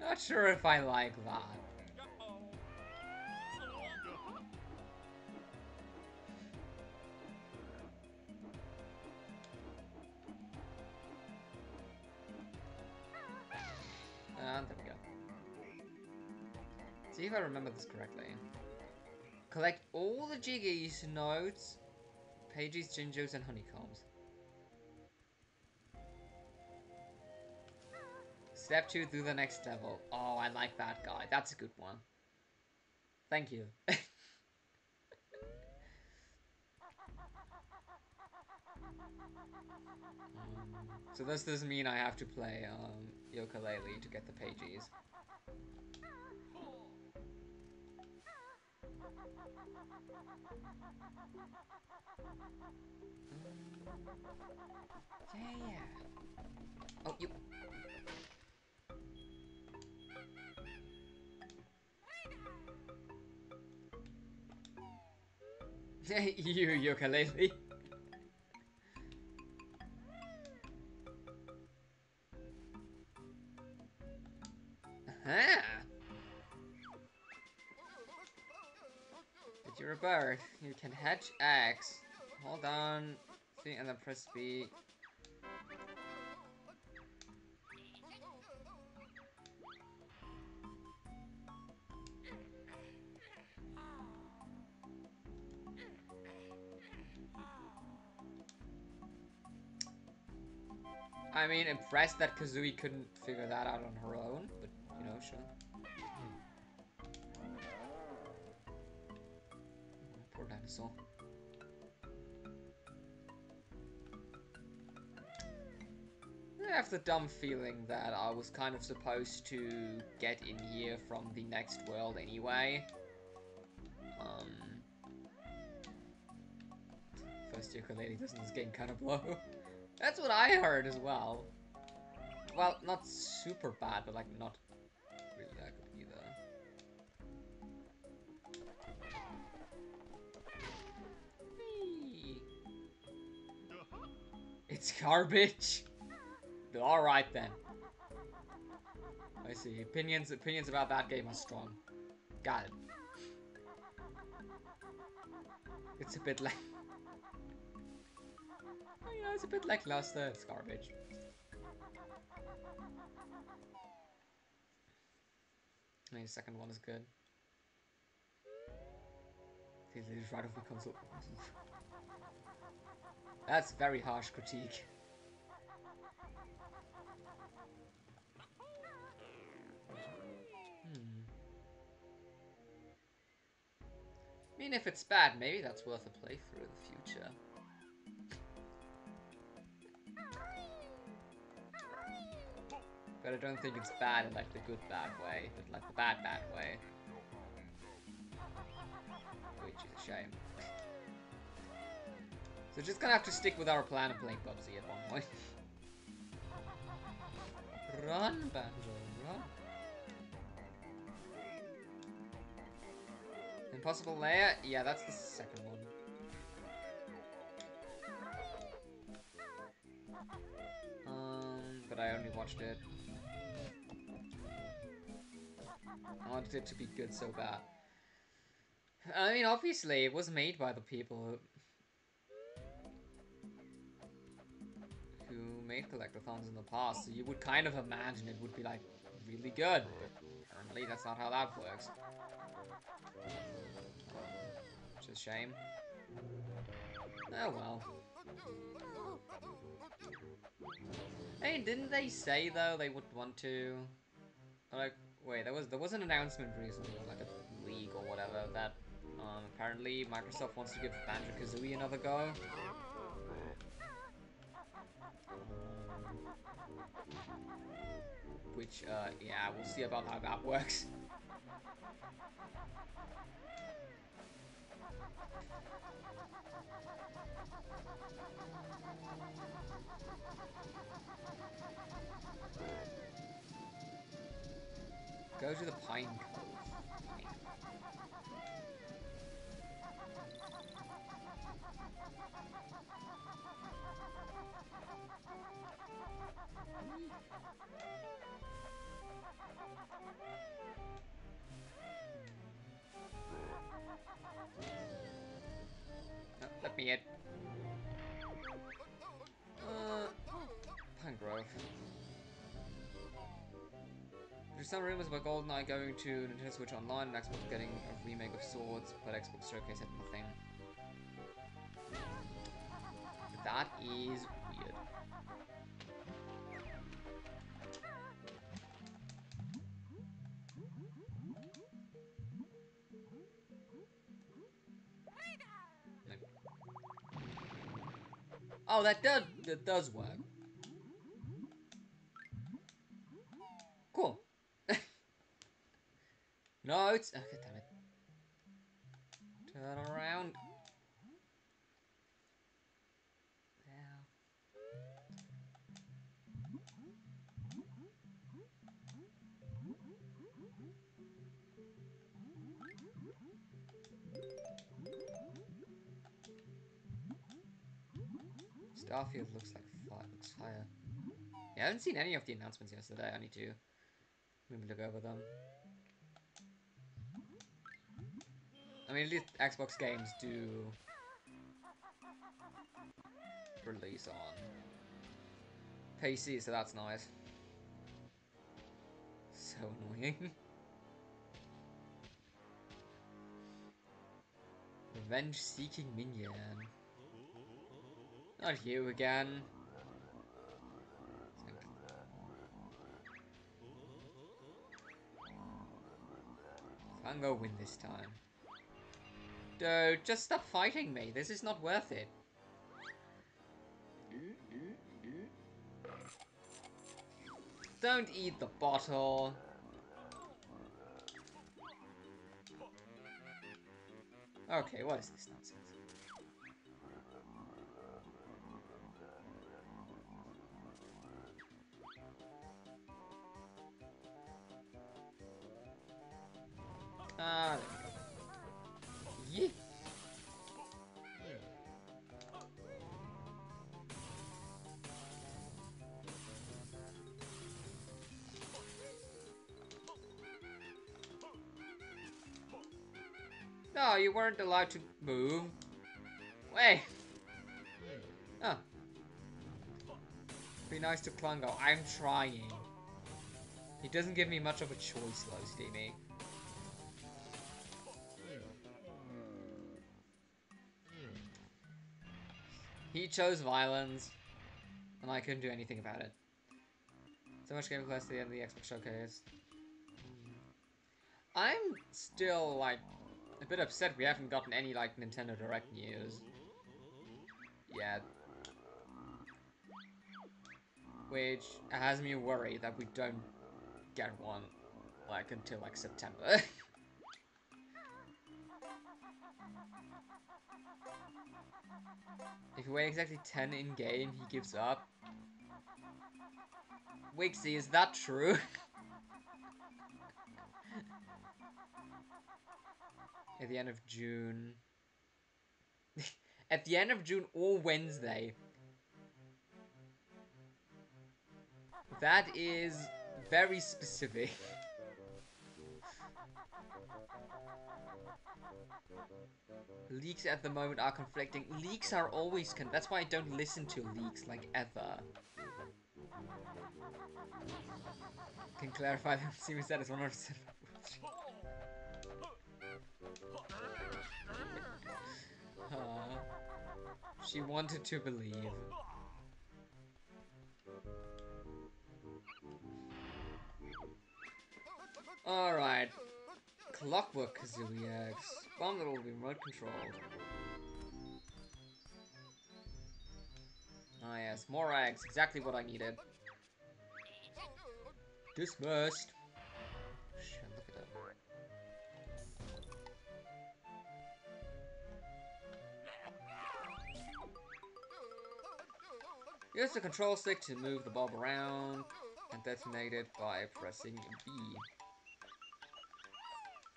Not sure if I like that. I remember this correctly. Collect all the Jiggies, notes, pages, Jinjos, and honeycombs. Step 2 through the next level. Oh, I like that guy. That's a good one. Thank you. [LAUGHS] Um, so this doesn't mean I have to play um, Yooka-Laylee to get the pages. Yeah, yeah. Oh, you. [LAUGHS] you, Yooka-Laylee. Aha! rebirth, you can hatch eggs. Hold on, see, and then press B. I mean, impressed that Kazooie couldn't figure that out on her own, but, you know, sure. I have the dumb feeling that I was kind of supposed to get in here from the next world anyway. Um, first Yooka-Laylee doesn't this game kind of blow? [LAUGHS] That's what I heard as well. Well, not super bad, but like not It's garbage. All right then. I see. Opinions opinions about that game are strong. Got it. It's a bit like. [LAUGHS] know, it's a bit like lackluster. It's garbage. Mean, the second one is good. He's right off the console. [LAUGHS] That's very harsh critique. Hmm. I mean, if it's bad, maybe that's worth a playthrough in the future. But I don't think it's bad in like the good bad way, but like the bad bad way. Which is a shame. So just gonna have to stick with our plan of playing PUBG at one point. run, Banjo, run. Impossible Lair? Yeah, that's the second one. Um, but I only watched it. I wanted it to be good so bad. I mean, obviously, it was made by the people made collectathons in the past, so you would kind of imagine it would be, like, really good, but apparently that's not how that works. Which is a shame. Oh well. Hey, didn't they say, though, they would want to... Like, wait, there was there was an announcement recently, like a league or whatever, that um, apparently Microsoft wants to give Banjo-Kazooie another go. Which, uh, yeah, we'll see about how that works. Go to the Pine Me in. Uh. There's some rumors about GoldenEye going to Nintendo Switch Online and Xbox getting a remake of Swords, but Xbox Showcase had nothing. That is Oh, that does that does work. Cool. [LAUGHS] no, it's okay. Damn it. Turn around. Starfield looks like fire. Looks fire. Yeah, I haven't seen any of the announcements yesterday. I need to maybe look over them. I mean, at least Xbox games do release on PC, so that's nice. So [LAUGHS] annoying. Revenge-seeking minion. Not you again. I'm gonna win this time. Dude, just stop fighting me. This is not worth it. Don't eat the bottle. Okay, what is this nonsense? Ah, go. Yeah. No, you weren't allowed to move. Wait. Oh. Be nice to Klungo. I'm trying. He doesn't give me much of a choice, though, Steamy. Chose violence, and I couldn't do anything about it. So much game close to the end of the Xbox showcase. Mm. I'm still, like, a bit upset we haven't gotten any, like, Nintendo Direct news. Yet. Which has me worried that we don't get one, like, until, like, September. [LAUGHS] if you wait exactly 10 in-game, he gives up. Wixie, is that true? [LAUGHS] At the end of June. [LAUGHS] At the end of June or Wednesday. That is very specific. [LAUGHS] leaks at the moment are conflicting. Leaks are always con- that's why I don't listen to leaks, like, ever. Can clarify that Seems that is 100% uh, She wanted to believe. Alright. Clockwork Kazooieks. Bomb that will be remote controlled. Ah yes, more eggs. Exactly what I needed. Dismissed. Shit, look at that. Use the control stick to move the bulb around and detonate it by pressing B.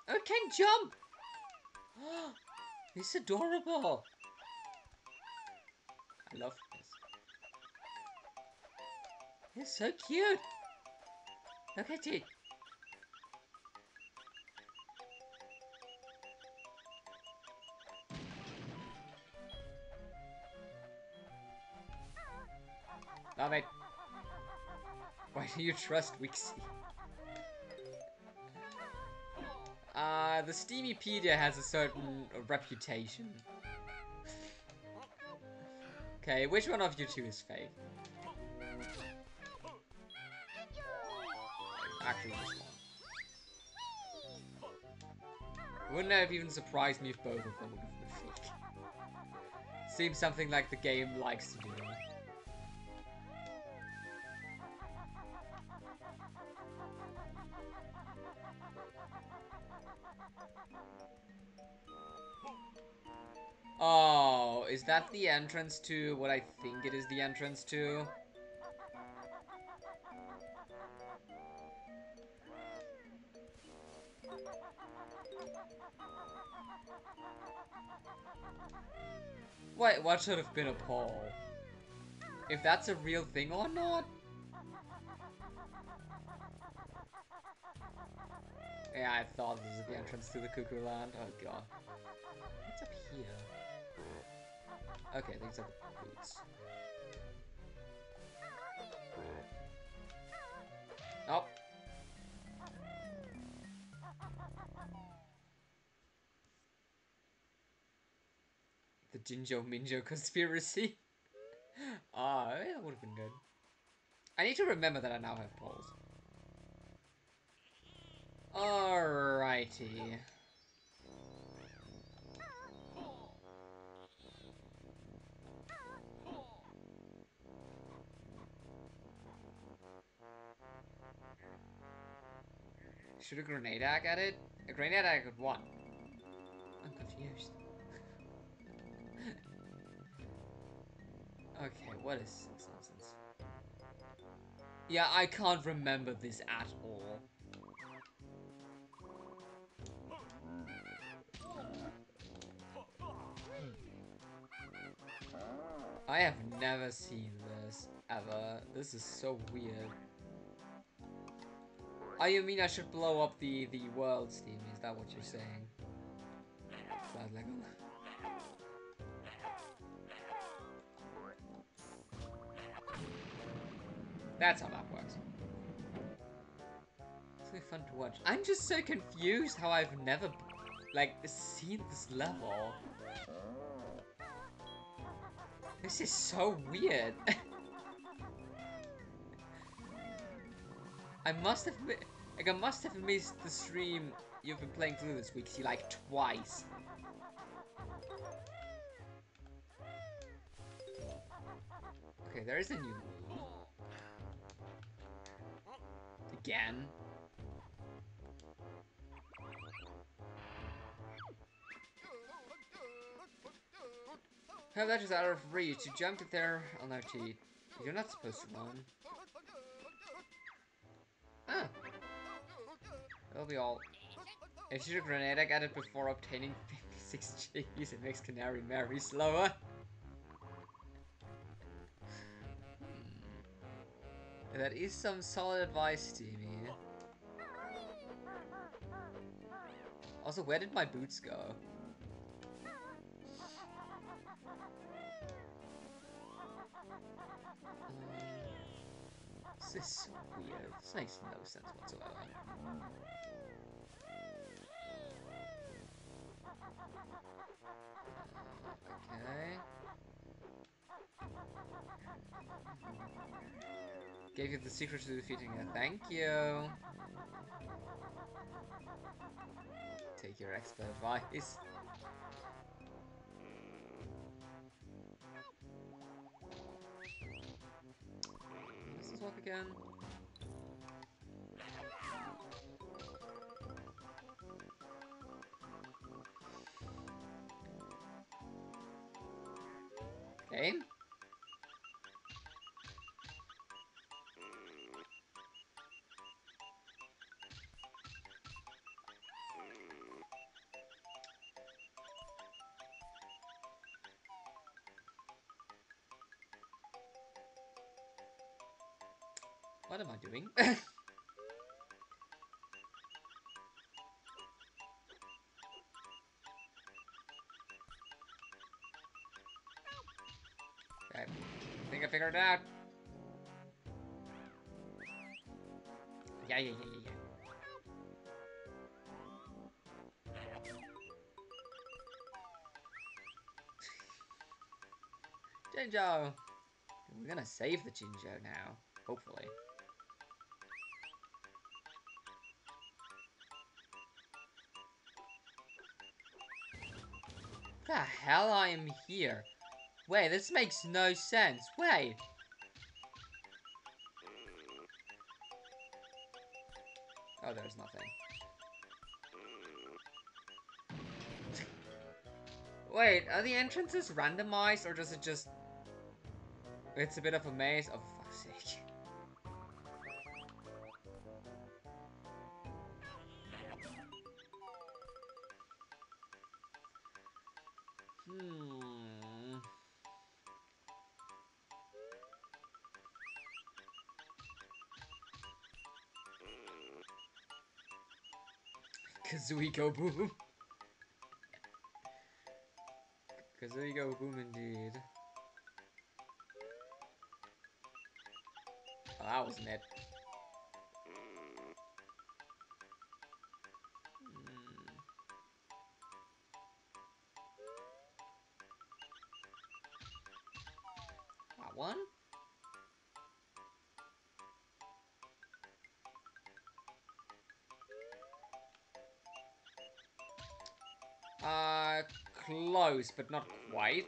Oh, it can jump! [GASPS] it's adorable! I love this. It's so cute! Look at it! Love it! Why do you trust Wixie? Uh, the Steamypedia has a certain reputation. okay, which one of you two is fake? Actually, this one. Wouldn't have even surprised me if both of them would have been fake. Seems something like the game likes to do. Oh, is that the entrance to what I think it is the entrance to? Wait, what should have been a poll? If that's a real thing or not? Yeah, I thought this was the entrance to the Cuckoo Land. Oh god. What's up here? Okay, these are the boots. Oh. The Jinjo Minjo conspiracy. [LAUGHS] Ah, oh, that would have been good. I need to remember that I now have poles. Alrighty. Shoot a grenade egg at it? A grenade egg at what? I'm confused. [LAUGHS] okay, what is this nonsense? Yeah, I can't remember this at all. Hmm. I have never seen this, ever. This is so weird. Oh, you mean I should blow up the, the world, Steam? Is that what you're saying? Bad Lego. That's how that works. It's really fun to watch. I'm just so confused how I've never, like, seen this level. This is so weird. [LAUGHS] I must have, like, I must have missed the stream you've been playing through this week, see, like, twice. Okay, there is a new move. Again. Have that is out of reach. You jumped it there oh, on our teeth. You're not supposed to run. Ah. That'll be all. If you shoot a grenade, got it before obtaining 56 [LAUGHS] G's. It makes Canary Mary slower. Hmm. That is some solid advice, Steamy. Also, where did my boots go? This is weird. This makes no sense whatsoever. Okay. Gave you the secret to defeating it. Thank you. Take your expert advice. Does again? Okay. What am I doing? [LAUGHS] I think I figured it out. Yeah, yeah, yeah, yeah, yeah. [LAUGHS] Jinjo! We're gonna save the Jinjo now, hopefully. Hell I am here? Wait, this makes no sense. Wait. Oh, there's nothing. Wait, are the entrances randomized or does it just... It's a bit of a maze? Oh, Go Boom. Kazooie Go Boom indeed. Oh, that wasn't it. But not quite.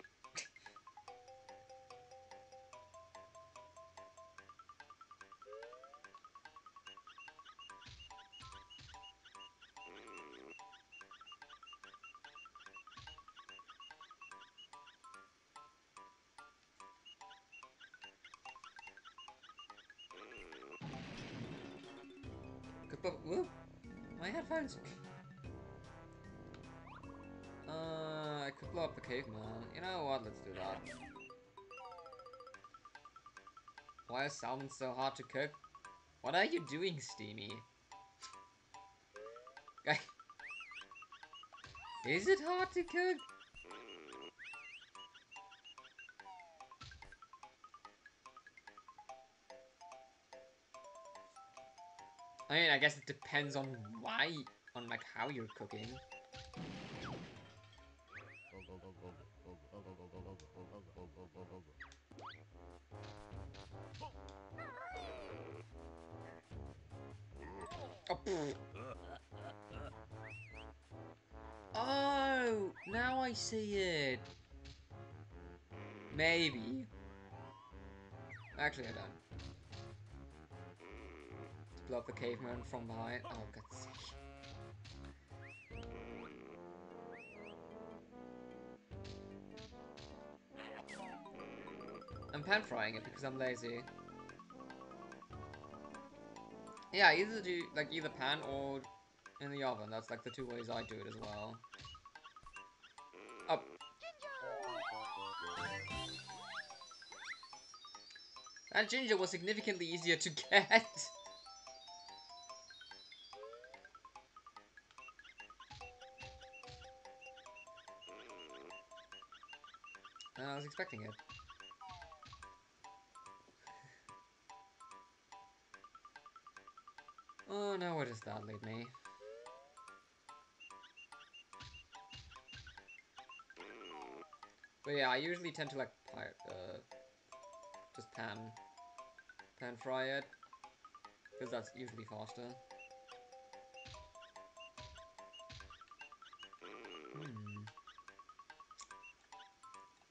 Why is salmon so hard to cook? What are you doing, Steamy? is it hard to cook? I mean, I guess it depends on why, on like how you're cooking. Oh, now I see it. Maybe. Actually, I don't blow up the caveman from behind. Oh, sake. I'm pan frying it because I'm lazy. Yeah, either do like either pan or in the oven. That's like the two ways I do it as well. Up. That ginger was significantly easier to [LAUGHS] get. I was expecting it. Where does that lead me? But yeah, I usually tend to like uh, just pan, pan fry it, because that's usually faster.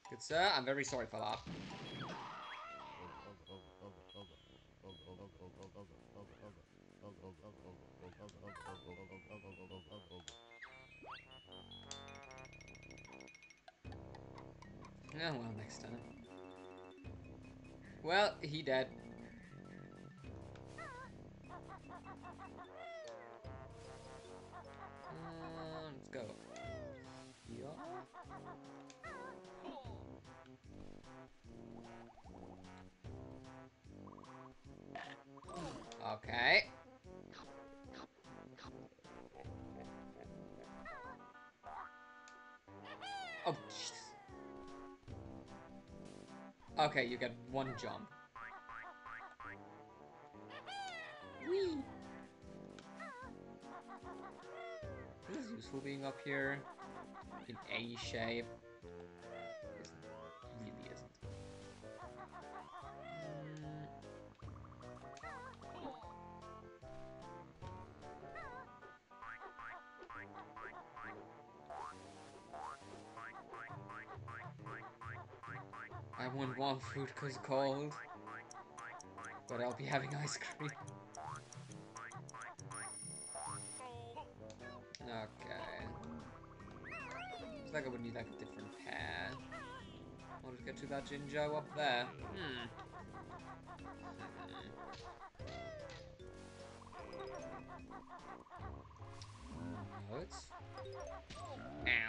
Good sir, I'm very sorry for that. Okay, you get one jump. Whee! This is useful being up here in any shape. I want food because cold. But I'll be having ice cream. Okay. Looks like I would need like a different pair. I'll just get to that Jinjo up there. Hmm. hmm.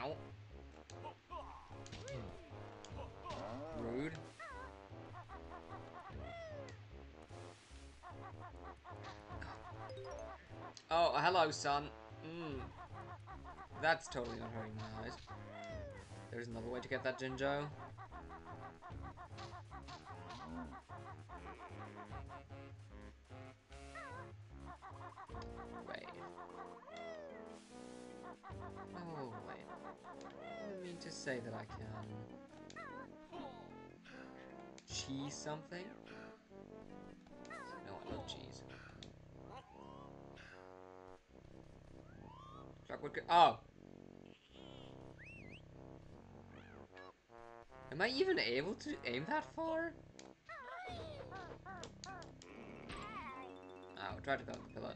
Ow. Oh, hello, son. Mm. That's totally not hurting my eyes. There's another way to get that Jinjo. Wait. Oh, wait. I mean to say that I can cheese something? Oh! Am I even able to aim that far? Oh, try to go the pillar.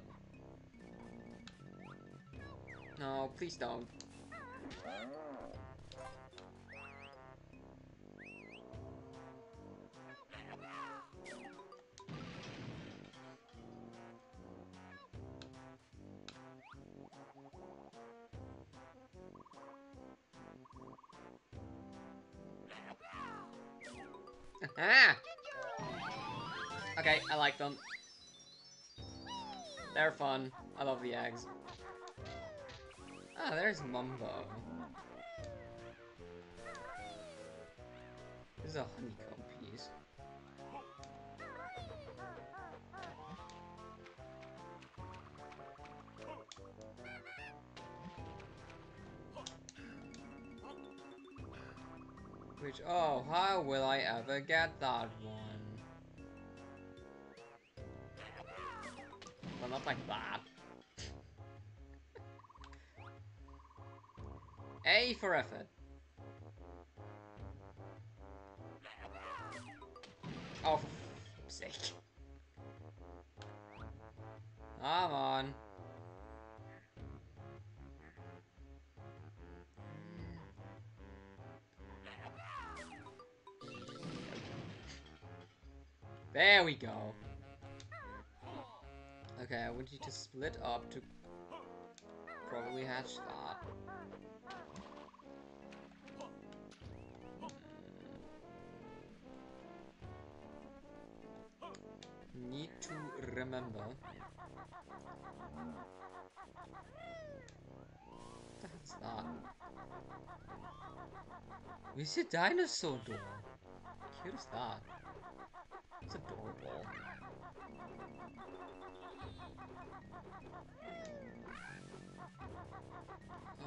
No, please don't. Ah! okay, I like them. They're fun. I love the eggs. Ah, there's Mumbo. This is a honeycomb piece. Which, oh, how will I ever get that one? Well, not like that. [LAUGHS] A for effort. Oh, for sake. Come on. There we go. Okay, I want you to split up to probably hatch that. Need to remember. What the heck's that? It's a dinosaur door. Cute is that? It's adorable. Uh,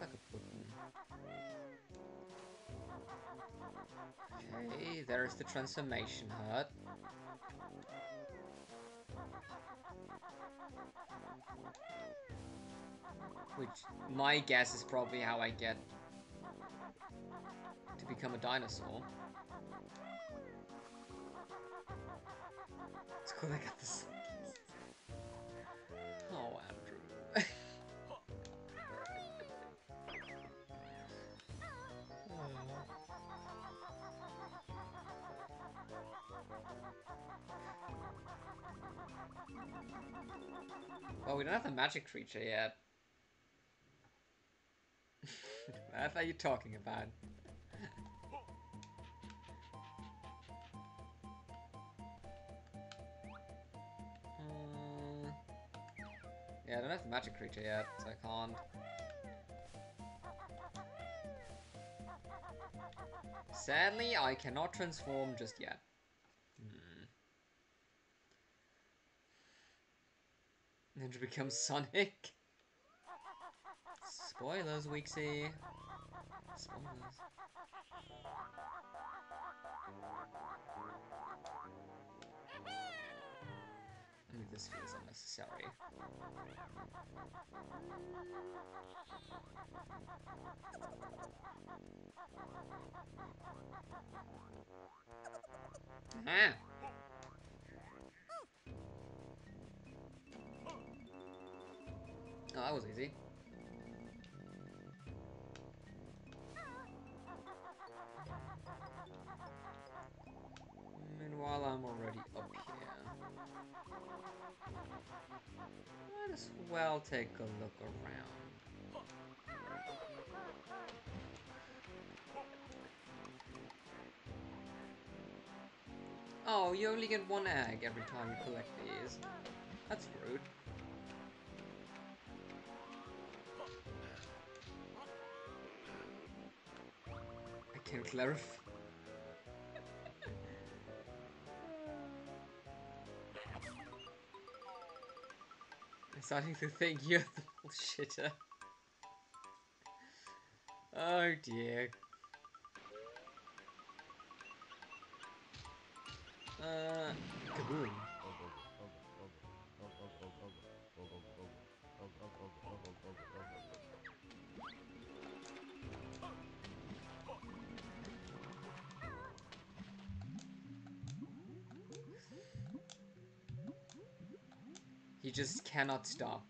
like a button. Okay, there's the transformation hut. Which, my guess is probably how I get become a dinosaur. It's cool got. Oh, Andrew. well, we don't have the magic creature yet. [LAUGHS] what are you talking about? Uh, yeah, I don't have the magic creature yet, so I can't. Sadly, I cannot transform just yet. Hmm. Then to become Sonic. [LAUGHS] Spoilers, Weeksy. I this feels unnecessary. Ah. Oh, that was easy. Meanwhile, I'm already up here. Might as well take a look around. Oh, you only get one egg every time you collect these. That's rude. I can clarify. I'm starting to think you're the bullshitter. Oh dear. Uh, kaboom. He just cannot stop.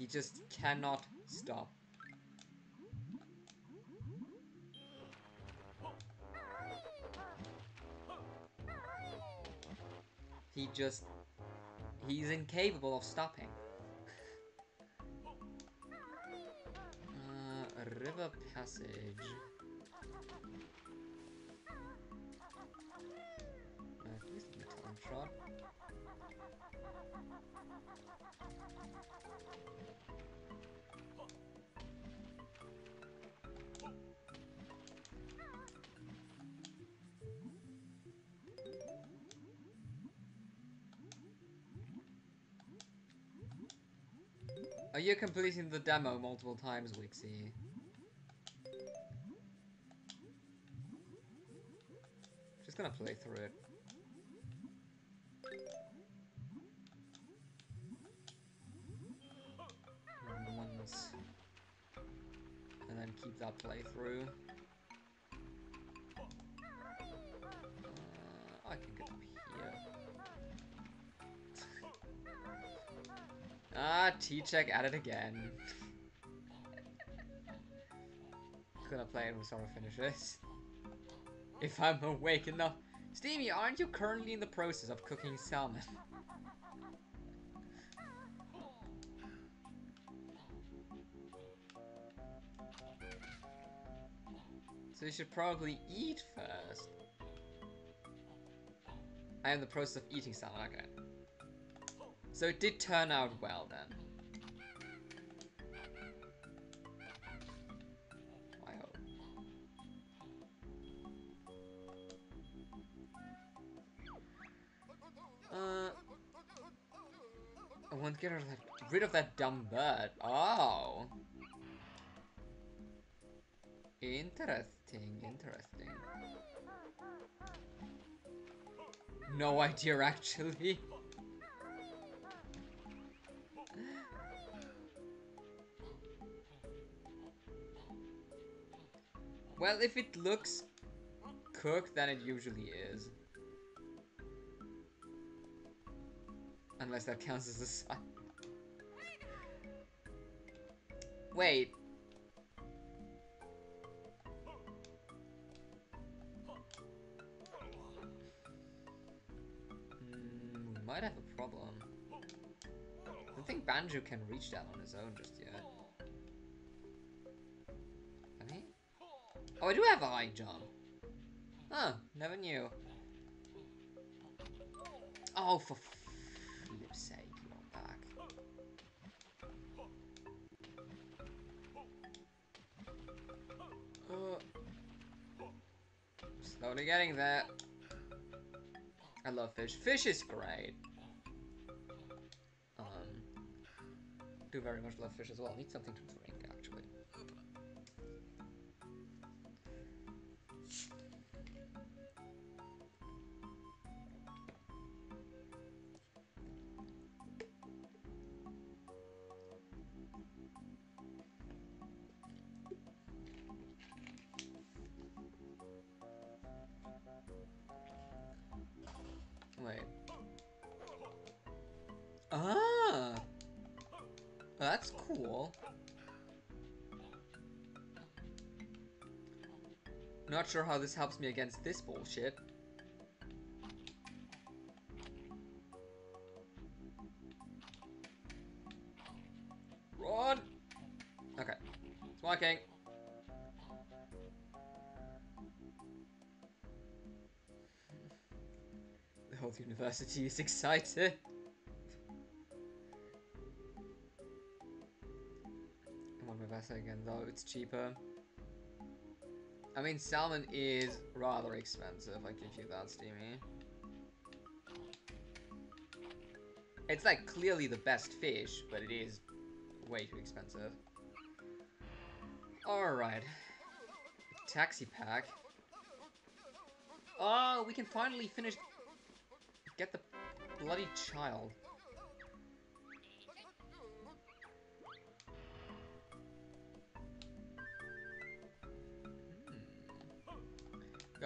He just cannot stop. He just... He's incapable of stopping. Uh, river passage. Are you completing the demo multiple times, Wixie? Just gonna play through it. Once. And then keep that playthrough. Uh, I can get up here. Ah, T-check at it again. Gonna play it when finishes. If I'm awake enough. Steamy, aren't you currently in the process of cooking salmon? so you should probably eat first. I am in the process of eating salmon, okay. So it did turn out well then. I hope. Uh, I want to get rid of that, rid of that dumb bird. Oh. Interesting, interesting. No idea actually. Well, if it looks cooked, then it usually is. Unless that counts as a side. Wait. Hmm, we might have a problem. I don't think Banjo can reach that on his own just yet. Oh, I do have a high jump. Huh, never knew. Oh, for flip's sake, want back. Uh, slowly getting there. I love fish. Fish is great. Um, do very much love fish as well. Need something to drink, That's cool. Not sure how this helps me against this bullshit. Run! Okay. It's working. The whole university is [LAUGHS] excited. It's cheaper. I mean, salmon is rather expensive, I give you that, Steamy. It's like clearly the best fish, but it is way too expensive. Alright. Taxi pack. Oh, we can finally finish... Get the bloody child.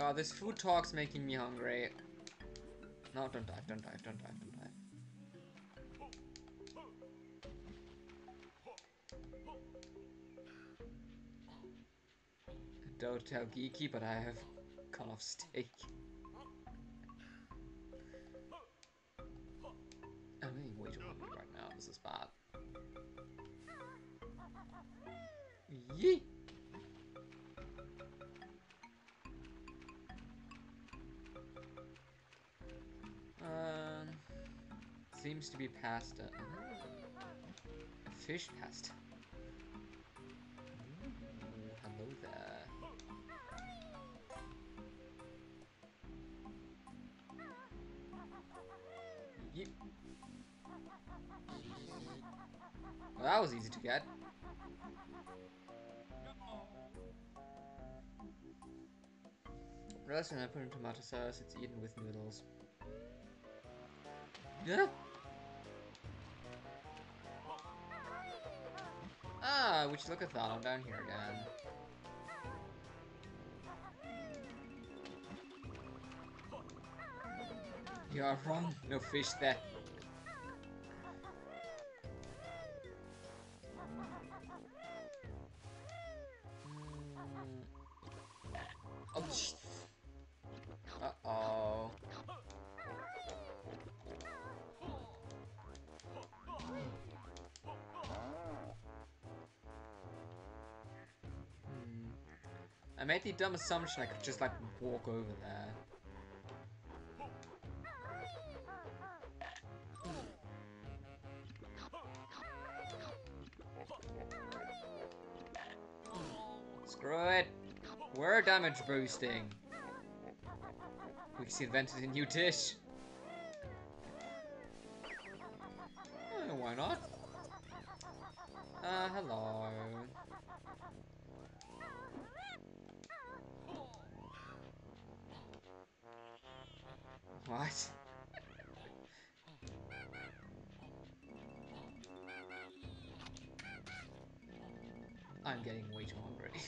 God, this food talk's making me hungry. No, don't dive, don't dive, don't dive, don't dive. Don't tell Geeky, but I have cut off steak. Pasta. Fish pasta. Ooh, hello there. Yep. Well, that was easy to get. And I put in tomato sauce, it's eaten with noodles. Yeah? Ah, you look at that? I'm down here again. You are wrong. No fish there. Made the dumb assumption I could just like walk over there. Screw it. We're damage boosting. We can see invented a new dish. I'm getting way too hungry. [LAUGHS]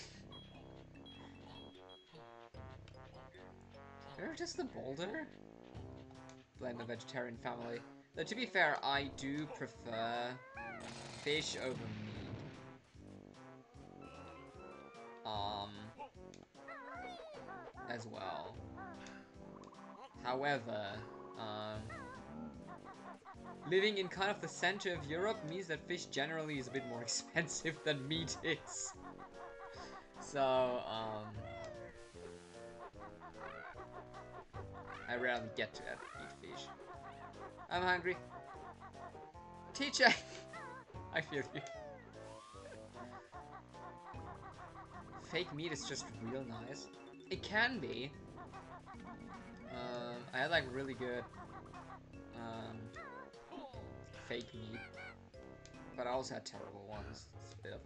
They're just the boulder? Blend the vegetarian family. Though to be fair, I do prefer fish over meat. Um, as well. However, living in kind of the center of Europe means that fish generally is a bit more [LAUGHS] expensive than meat is. So, um, I rarely get to eat fish. I'm hungry. Teacher! [LAUGHS] I feel you. Fake meat is just real nice. It can be. Um, I had like really good fake meat, but I also had terrible ones. A bit.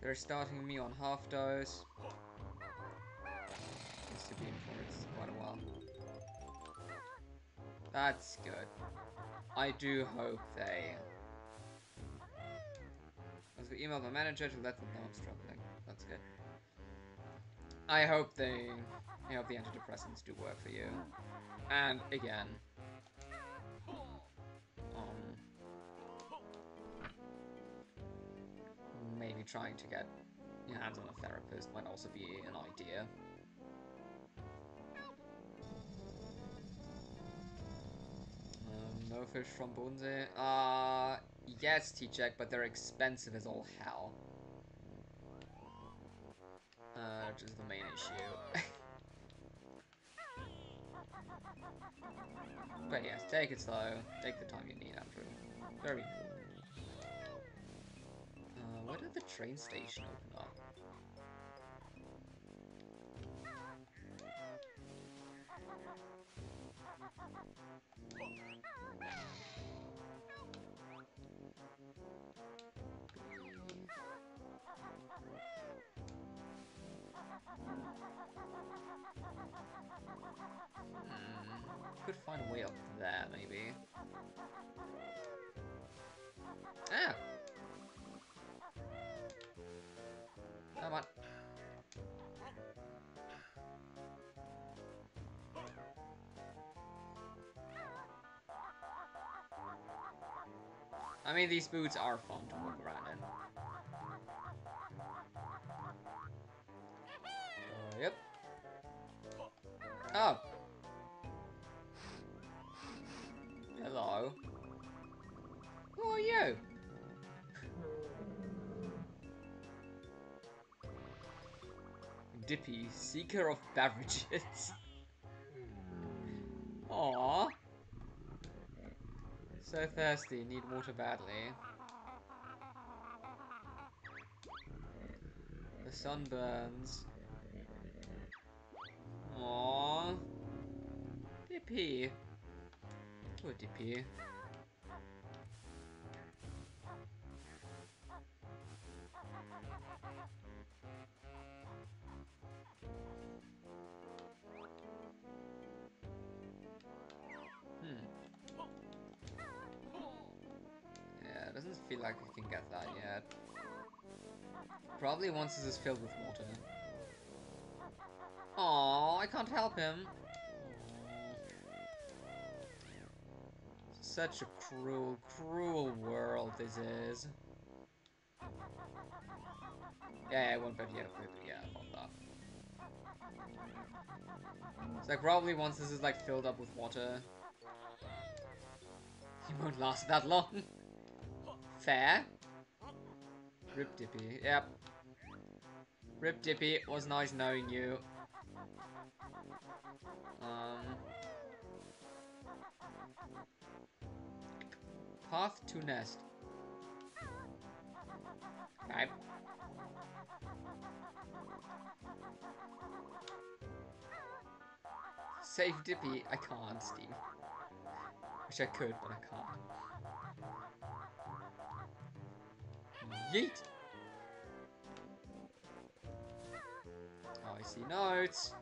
They're starting me on half dose. Used to be in for it quite a while. That's good. I do hope they... We email my manager to let them know I'm struggling. That's good. I hope they... I hope the antidepressants do work for you. And, again... trying to get your hands on a therapist might also be an idea. Um, no fish from Bodensee. Uh, yes, T-Check, but they're expensive as all hell. Uh, which is the main issue. [LAUGHS] but yes, take it slow. Take the time you need after. Very cool. Where did the train station open up? Hmm, could find a way up there, maybe. I mean, these boots are fun to walk around in. Uh, yep. Oh. Hello. Who are you? Dippy, seeker of beverages. [LAUGHS] Aww. So thirsty, need water badly. The sun burns. Aww. Dippy. Poor Dippy. Feel like I can get that yet. Probably once this is filled with water. Oh, I can't help him. Such a cruel, cruel world this is. Yeah, yeah, one bit, yeah, yeah, I. It's like probably once this is like filled up with water, he won't last that [LAUGHS] long. Fair. Rip Dippy. Yep. Rip Dippy. It was nice knowing you. Um. Path to nest. Okay. Save Dippy. I can't, Steve. Wish I could, but I can't. Yeet! Oh, I see notes.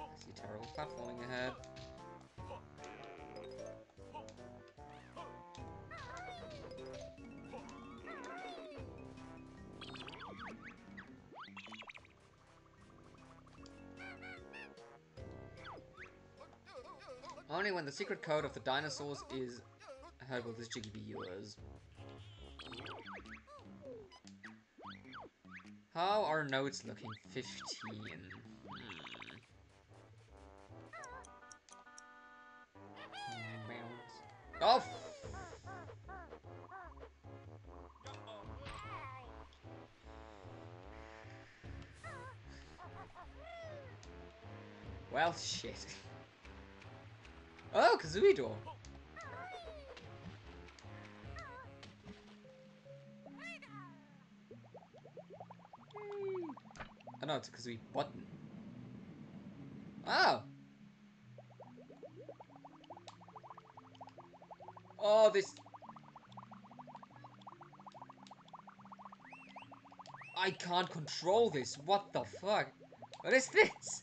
I see terrible platforming ahead. Only when the secret code of the dinosaurs is heard will this jiggy be yours? How are notes looking? 15. Hmm. Oh! Well, shit. [LAUGHS] Oh, Kazooie door. No, it's because we button. Oh! Oh, this... I can't control this. What the fuck? What is this?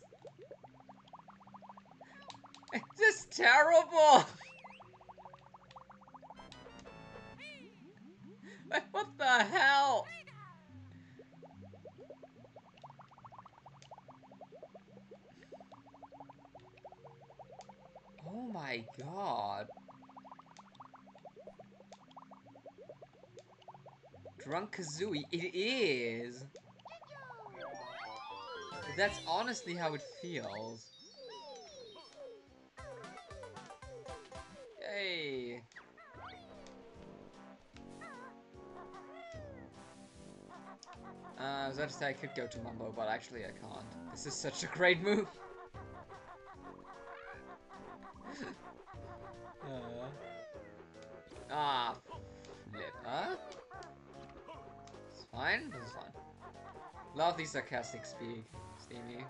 This is terrible! [LAUGHS] what the hell? My god. Drunk Kazooie, it is! That's honestly how it feels. Yay! Uh, I was about to say I could go to Mumbo, but actually I can't. This is such a great move. Ah, flip, huh? It's fine, this is fine. Love these sarcastic speak, Steamy.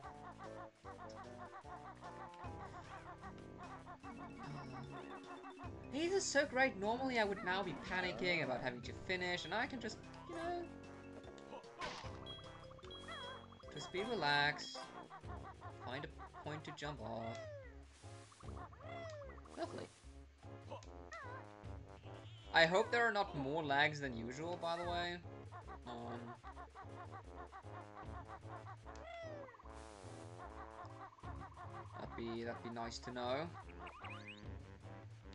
These are so great. Normally I would now be panicking about having to finish, and I can just, you know... Just be relaxed. Find a point to jump off. Lovely. I hope there are not more lags than usual, by the way. Um, that'd be that'd be nice to know.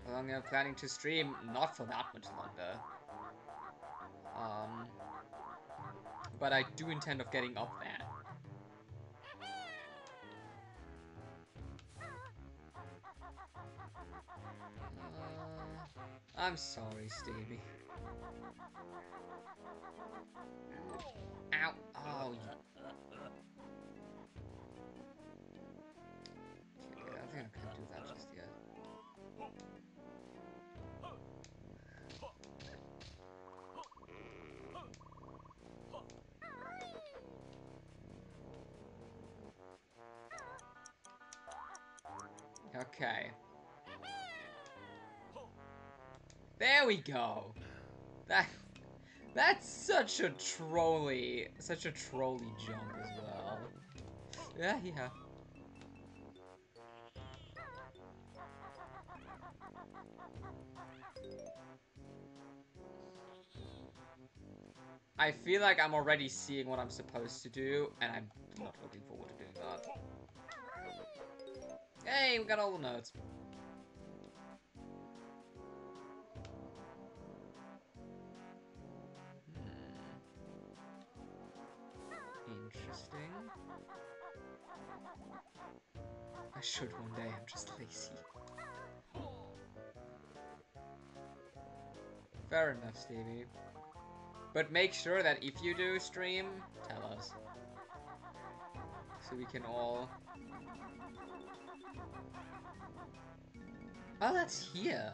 How long I'm planning to stream? Not for that much longer. Um, but I do intend of getting up there. I'm sorry, Stevie. Ow! Oh, you I think I can't do that just yet. Okay. There we go. That that's such a trolley, such a trolley jump as well. Yeah, yeah. I feel like I'm already seeing what I'm supposed to do, and I'm not looking forward to doing that. Hey, we got all the notes. Should one day, I'm just lazy. Fair enough, Stevie. But make sure that if you do stream, tell us. So we can all... Oh, that's here!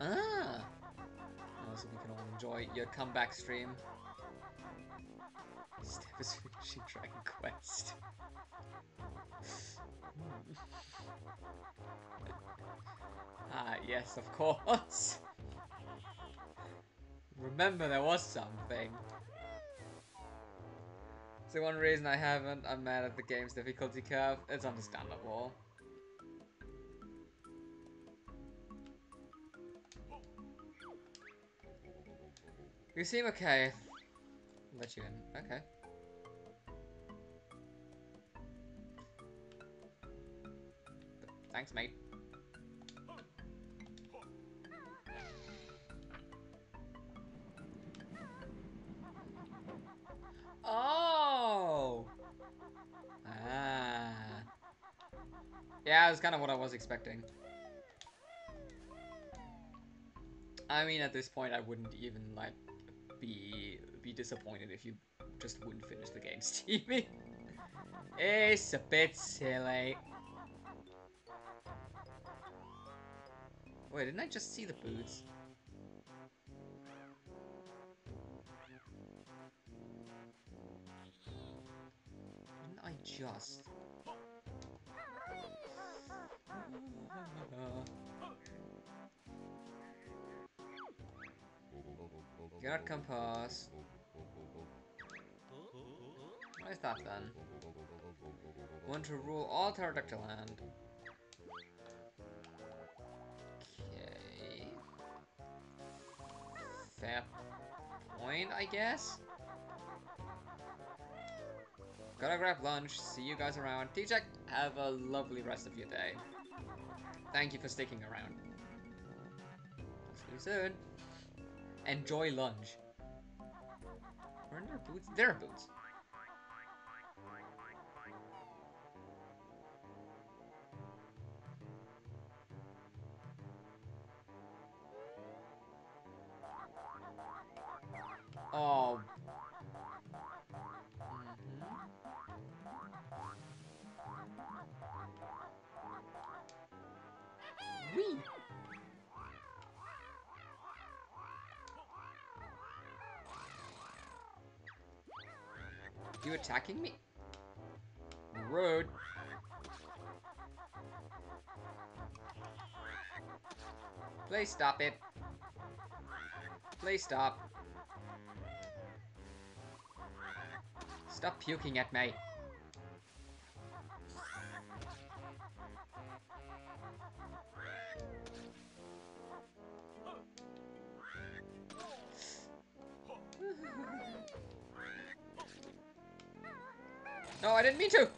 Ah! Oh, so we can all enjoy your comeback stream. Steph is finishing Dragon Quest. ah, yes, of course. Remember, there was something. So one reason I haven't, I'm mad at the game's difficulty curve. It's understandable. You seem okay. Let you in. Okay. Thanks, mate. Oh! Ah. Yeah, that's kind of what I was expecting. I mean, at this point, I wouldn't even, like, be be disappointed if you just wouldn't finish the game, [LAUGHS] Stevie. it's a bit silly. Wait, didn't I just see the boots? Didn't I just? [LAUGHS] Cannot compass. What is that then? Want to rule all pterodactyl land. Okay. Fair point, I guess? Gotta grab lunch. See you guys around. T-Check, have a lovely rest of your day. Thank you for sticking around. See you soon. Enjoy lunch. Where are their boots? There are boots. Oh. Mm -hmm. Wee. You attacking me? Rude. Please stop it. Please stop. Stop puking at me. No, I didn't mean to.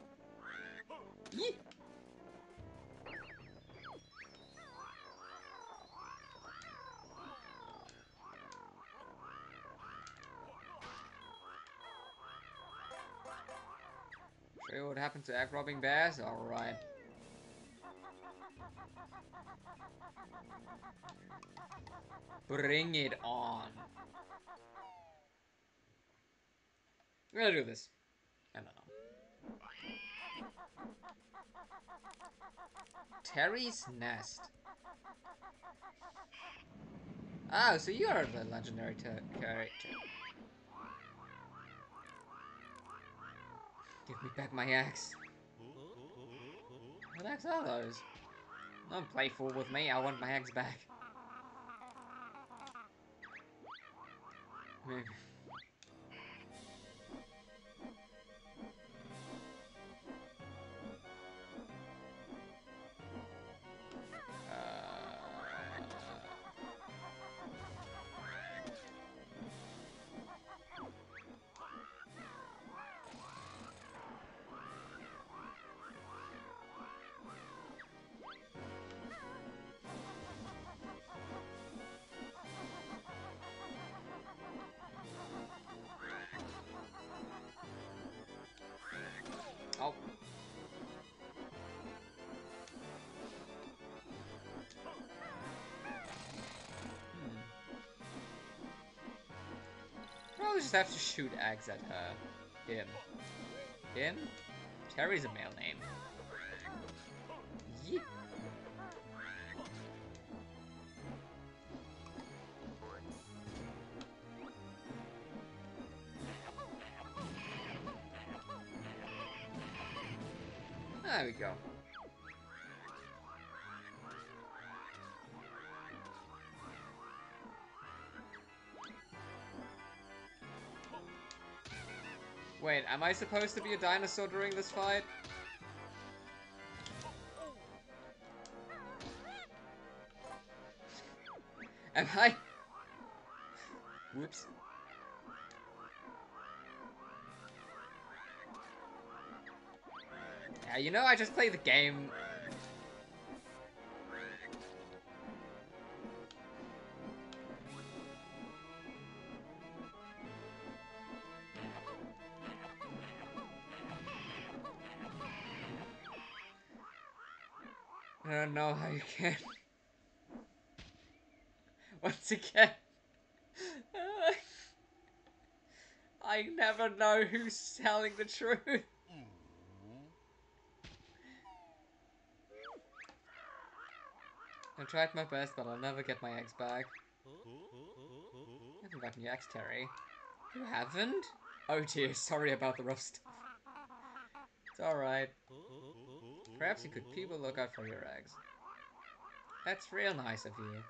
Yee. What happened to egg robbing bears? Alright. Bring it on. I'm gonna do this. I don't know. Terry's Nest. Oh, so you are the legendary character. Give me back my axe. What axe are those? Don't play fool with me, I want my axe back. Maybe. Probably just have to shoot eggs at her. Him. Him? Terry's a male name. There we go. Am I supposed to be a dinosaur during this fight? Am I? Whoops. Yeah, you know, I just play the game. Uh, I don't know how you can. Once again. [LAUGHS] I never know who's telling the truth. I tried my best, but I'll never get my eggs back. I haven't gotten your eggs, Terry. You haven't? Oh dear, sorry about the rough stuff. It's alright. Perhaps you could keep a lookout for your eggs. That's real nice of you.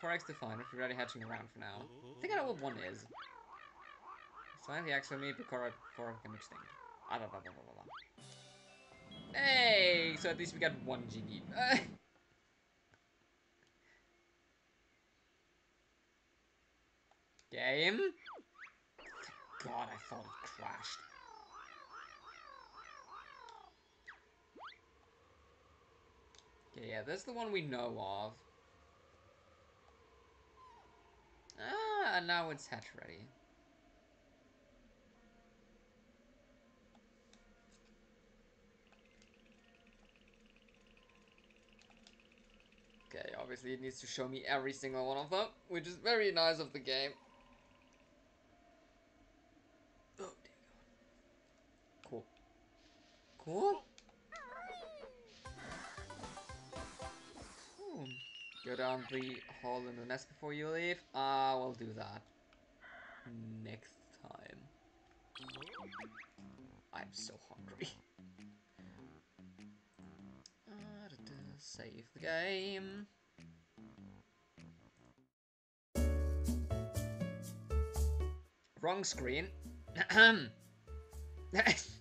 Four eggs to find, if you're already hatching around for now. I think I know what one is. Find the eggs for me before, I become extinct. Ah, blah, blah, blah, blah, blah. Hey! So at least we got one genie. [LAUGHS] Game? God, I thought it crashed. Okay, yeah, that's the one we know of. Ah, now it's hatch ready. Okay, obviously it needs to show me every single one of them, which is very nice of the game. Oh, Cool. Cool? Go down the hole in the nest before you leave? Ah, uh, we'll do that. Next time. I'm so hungry. Save the game. Wrong screen. [CLEARS THROAT]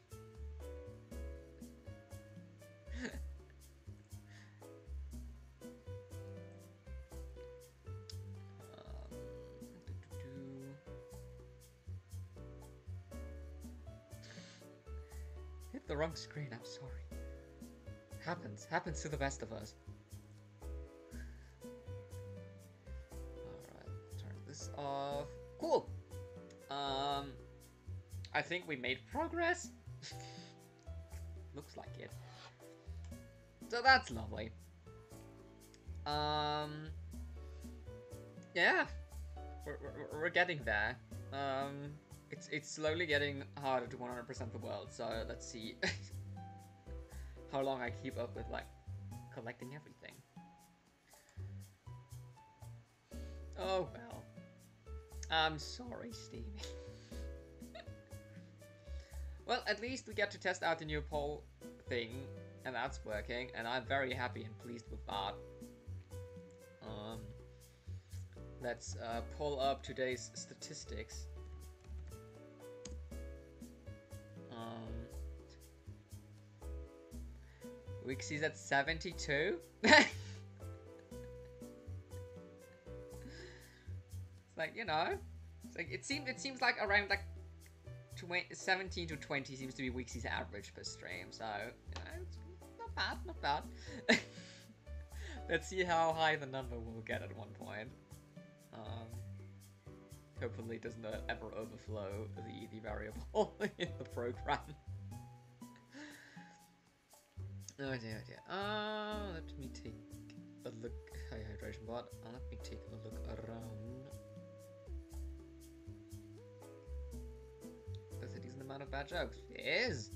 the wrong screen, I'm sorry. Happens, happens to the best of us. Alright, turn this off. Cool! Um, I think we made progress. [LAUGHS] looks like it. So that's lovely. Um, yeah, we're, we're, we're getting there. Um, it's it's slowly getting harder to 100% the world. So let's see [LAUGHS] how long I keep up with like collecting everything. Oh well. I'm sorry, Stevie. [LAUGHS] well, at least we get to test out the new poll thing, and that's working, and I'm very happy and pleased with that. Um, let's uh, pull up today's statistics. Wixie's at 72? it's like you know, it's like it seems it seems like around like 20, 17 to 20 seems to be Wixie's average per stream. So you know, it's not bad, not bad. [LAUGHS] Let's see how high the number will get at one point. Um, hopefully it doesn't ever overflow the, the variable [LAUGHS] in the program. Oh dear, oh dear. Uh, let me take a look. Hi, hydration bot. Uh, let me take a look around. There's a decent amount of bad jokes. It is.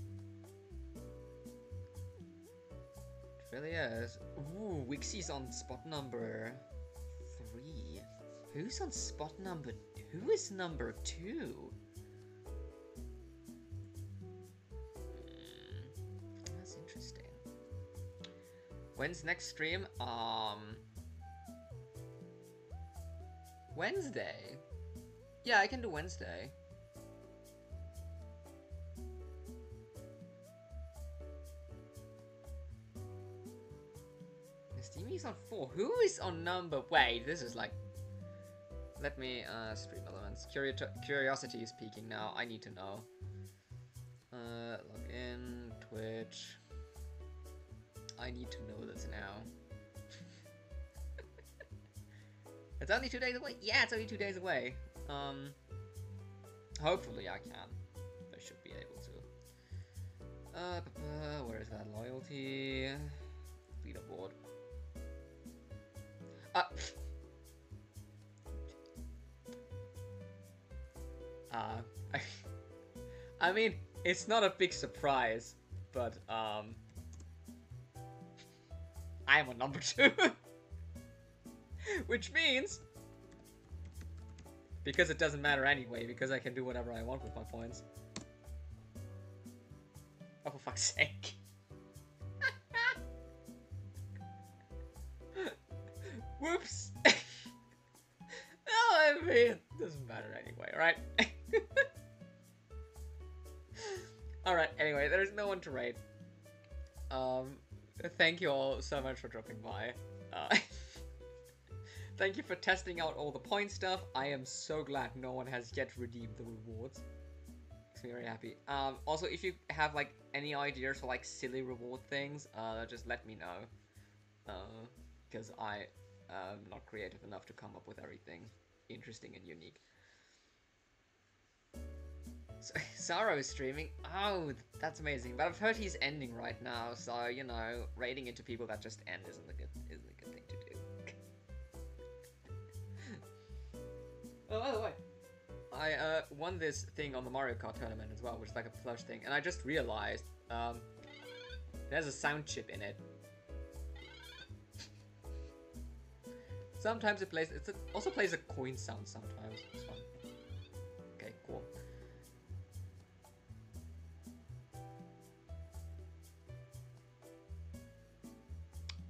It really is. Ooh, Wixie's on spot number three. Who's on spot number? Who is number two? When's next stream? Um, Wednesday. Yeah, I can do Wednesday. Steamy's on four. Who is on number? Wait, this is like. Let me uh, StreamElements. Curio curiosity is peaking now. I need to know. Uh, log in Twitch. I need to know this now. [LAUGHS] it's only two days away. Yeah, it's only two days away. Um, hopefully I can. I should be able to. Uh, where is that loyalty? Leaderboard. Uh, [LAUGHS] uh, I, [LAUGHS] I mean, it's not a big surprise, but, um, I'm a number two. [LAUGHS] Which means, because it doesn't matter anyway, because I can do whatever I want with my points. Oh, for fuck's sake. [LAUGHS] Whoops! no, [LAUGHS] I mean, it doesn't matter anyway, right? Alright, anyway, there's no one to rate. Um, thank you all so much for dropping by. Uh, [LAUGHS] thank you for testing out all the point stuff. I am so glad no one has yet redeemed the rewards. Makes me very happy. Um, also, if you have, like, any ideas for, like, silly reward things, uh, just let me know. Uh, because I am not creative enough to come up with everything interesting and unique. So, Sorrow [LAUGHS] is streaming. Oh, that's amazing. But I've heard he's ending right now, so you know, raiding into people that just end isn't a good isn't a good thing to do. [LAUGHS] oh, by the way, I uh, won this thing on the Mario Kart tournament as well, which is like a plush thing, and I just realized um, there's a sound chip in it. [LAUGHS] Sometimes it plays. It also plays a coin sound sometimes. It's fun.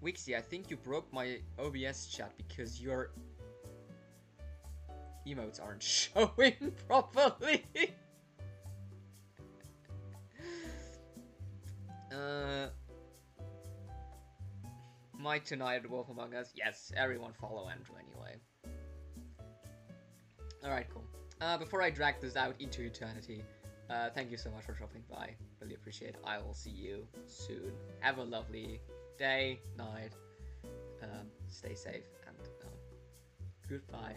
Wixie, I think you broke my OBS chat because your emotes aren't [LAUGHS] showing properly. [LAUGHS] uh, Mike tonight, Wolf Among Us. Yes, everyone follow Andrew anyway. Alright, cool. Uh, before I drag this out into eternity, uh, thank you so much for dropping by. Really appreciate it. I will see you soon. Have a lovely day, night. Um, stay safe, and um, goodbye.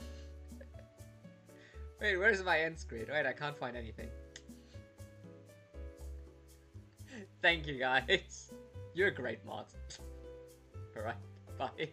[LAUGHS] Wait, where's my end screen? Wait, I can't find anything. Thank you guys. [LAUGHS] You're a great mod. [LAUGHS] Alright, bye.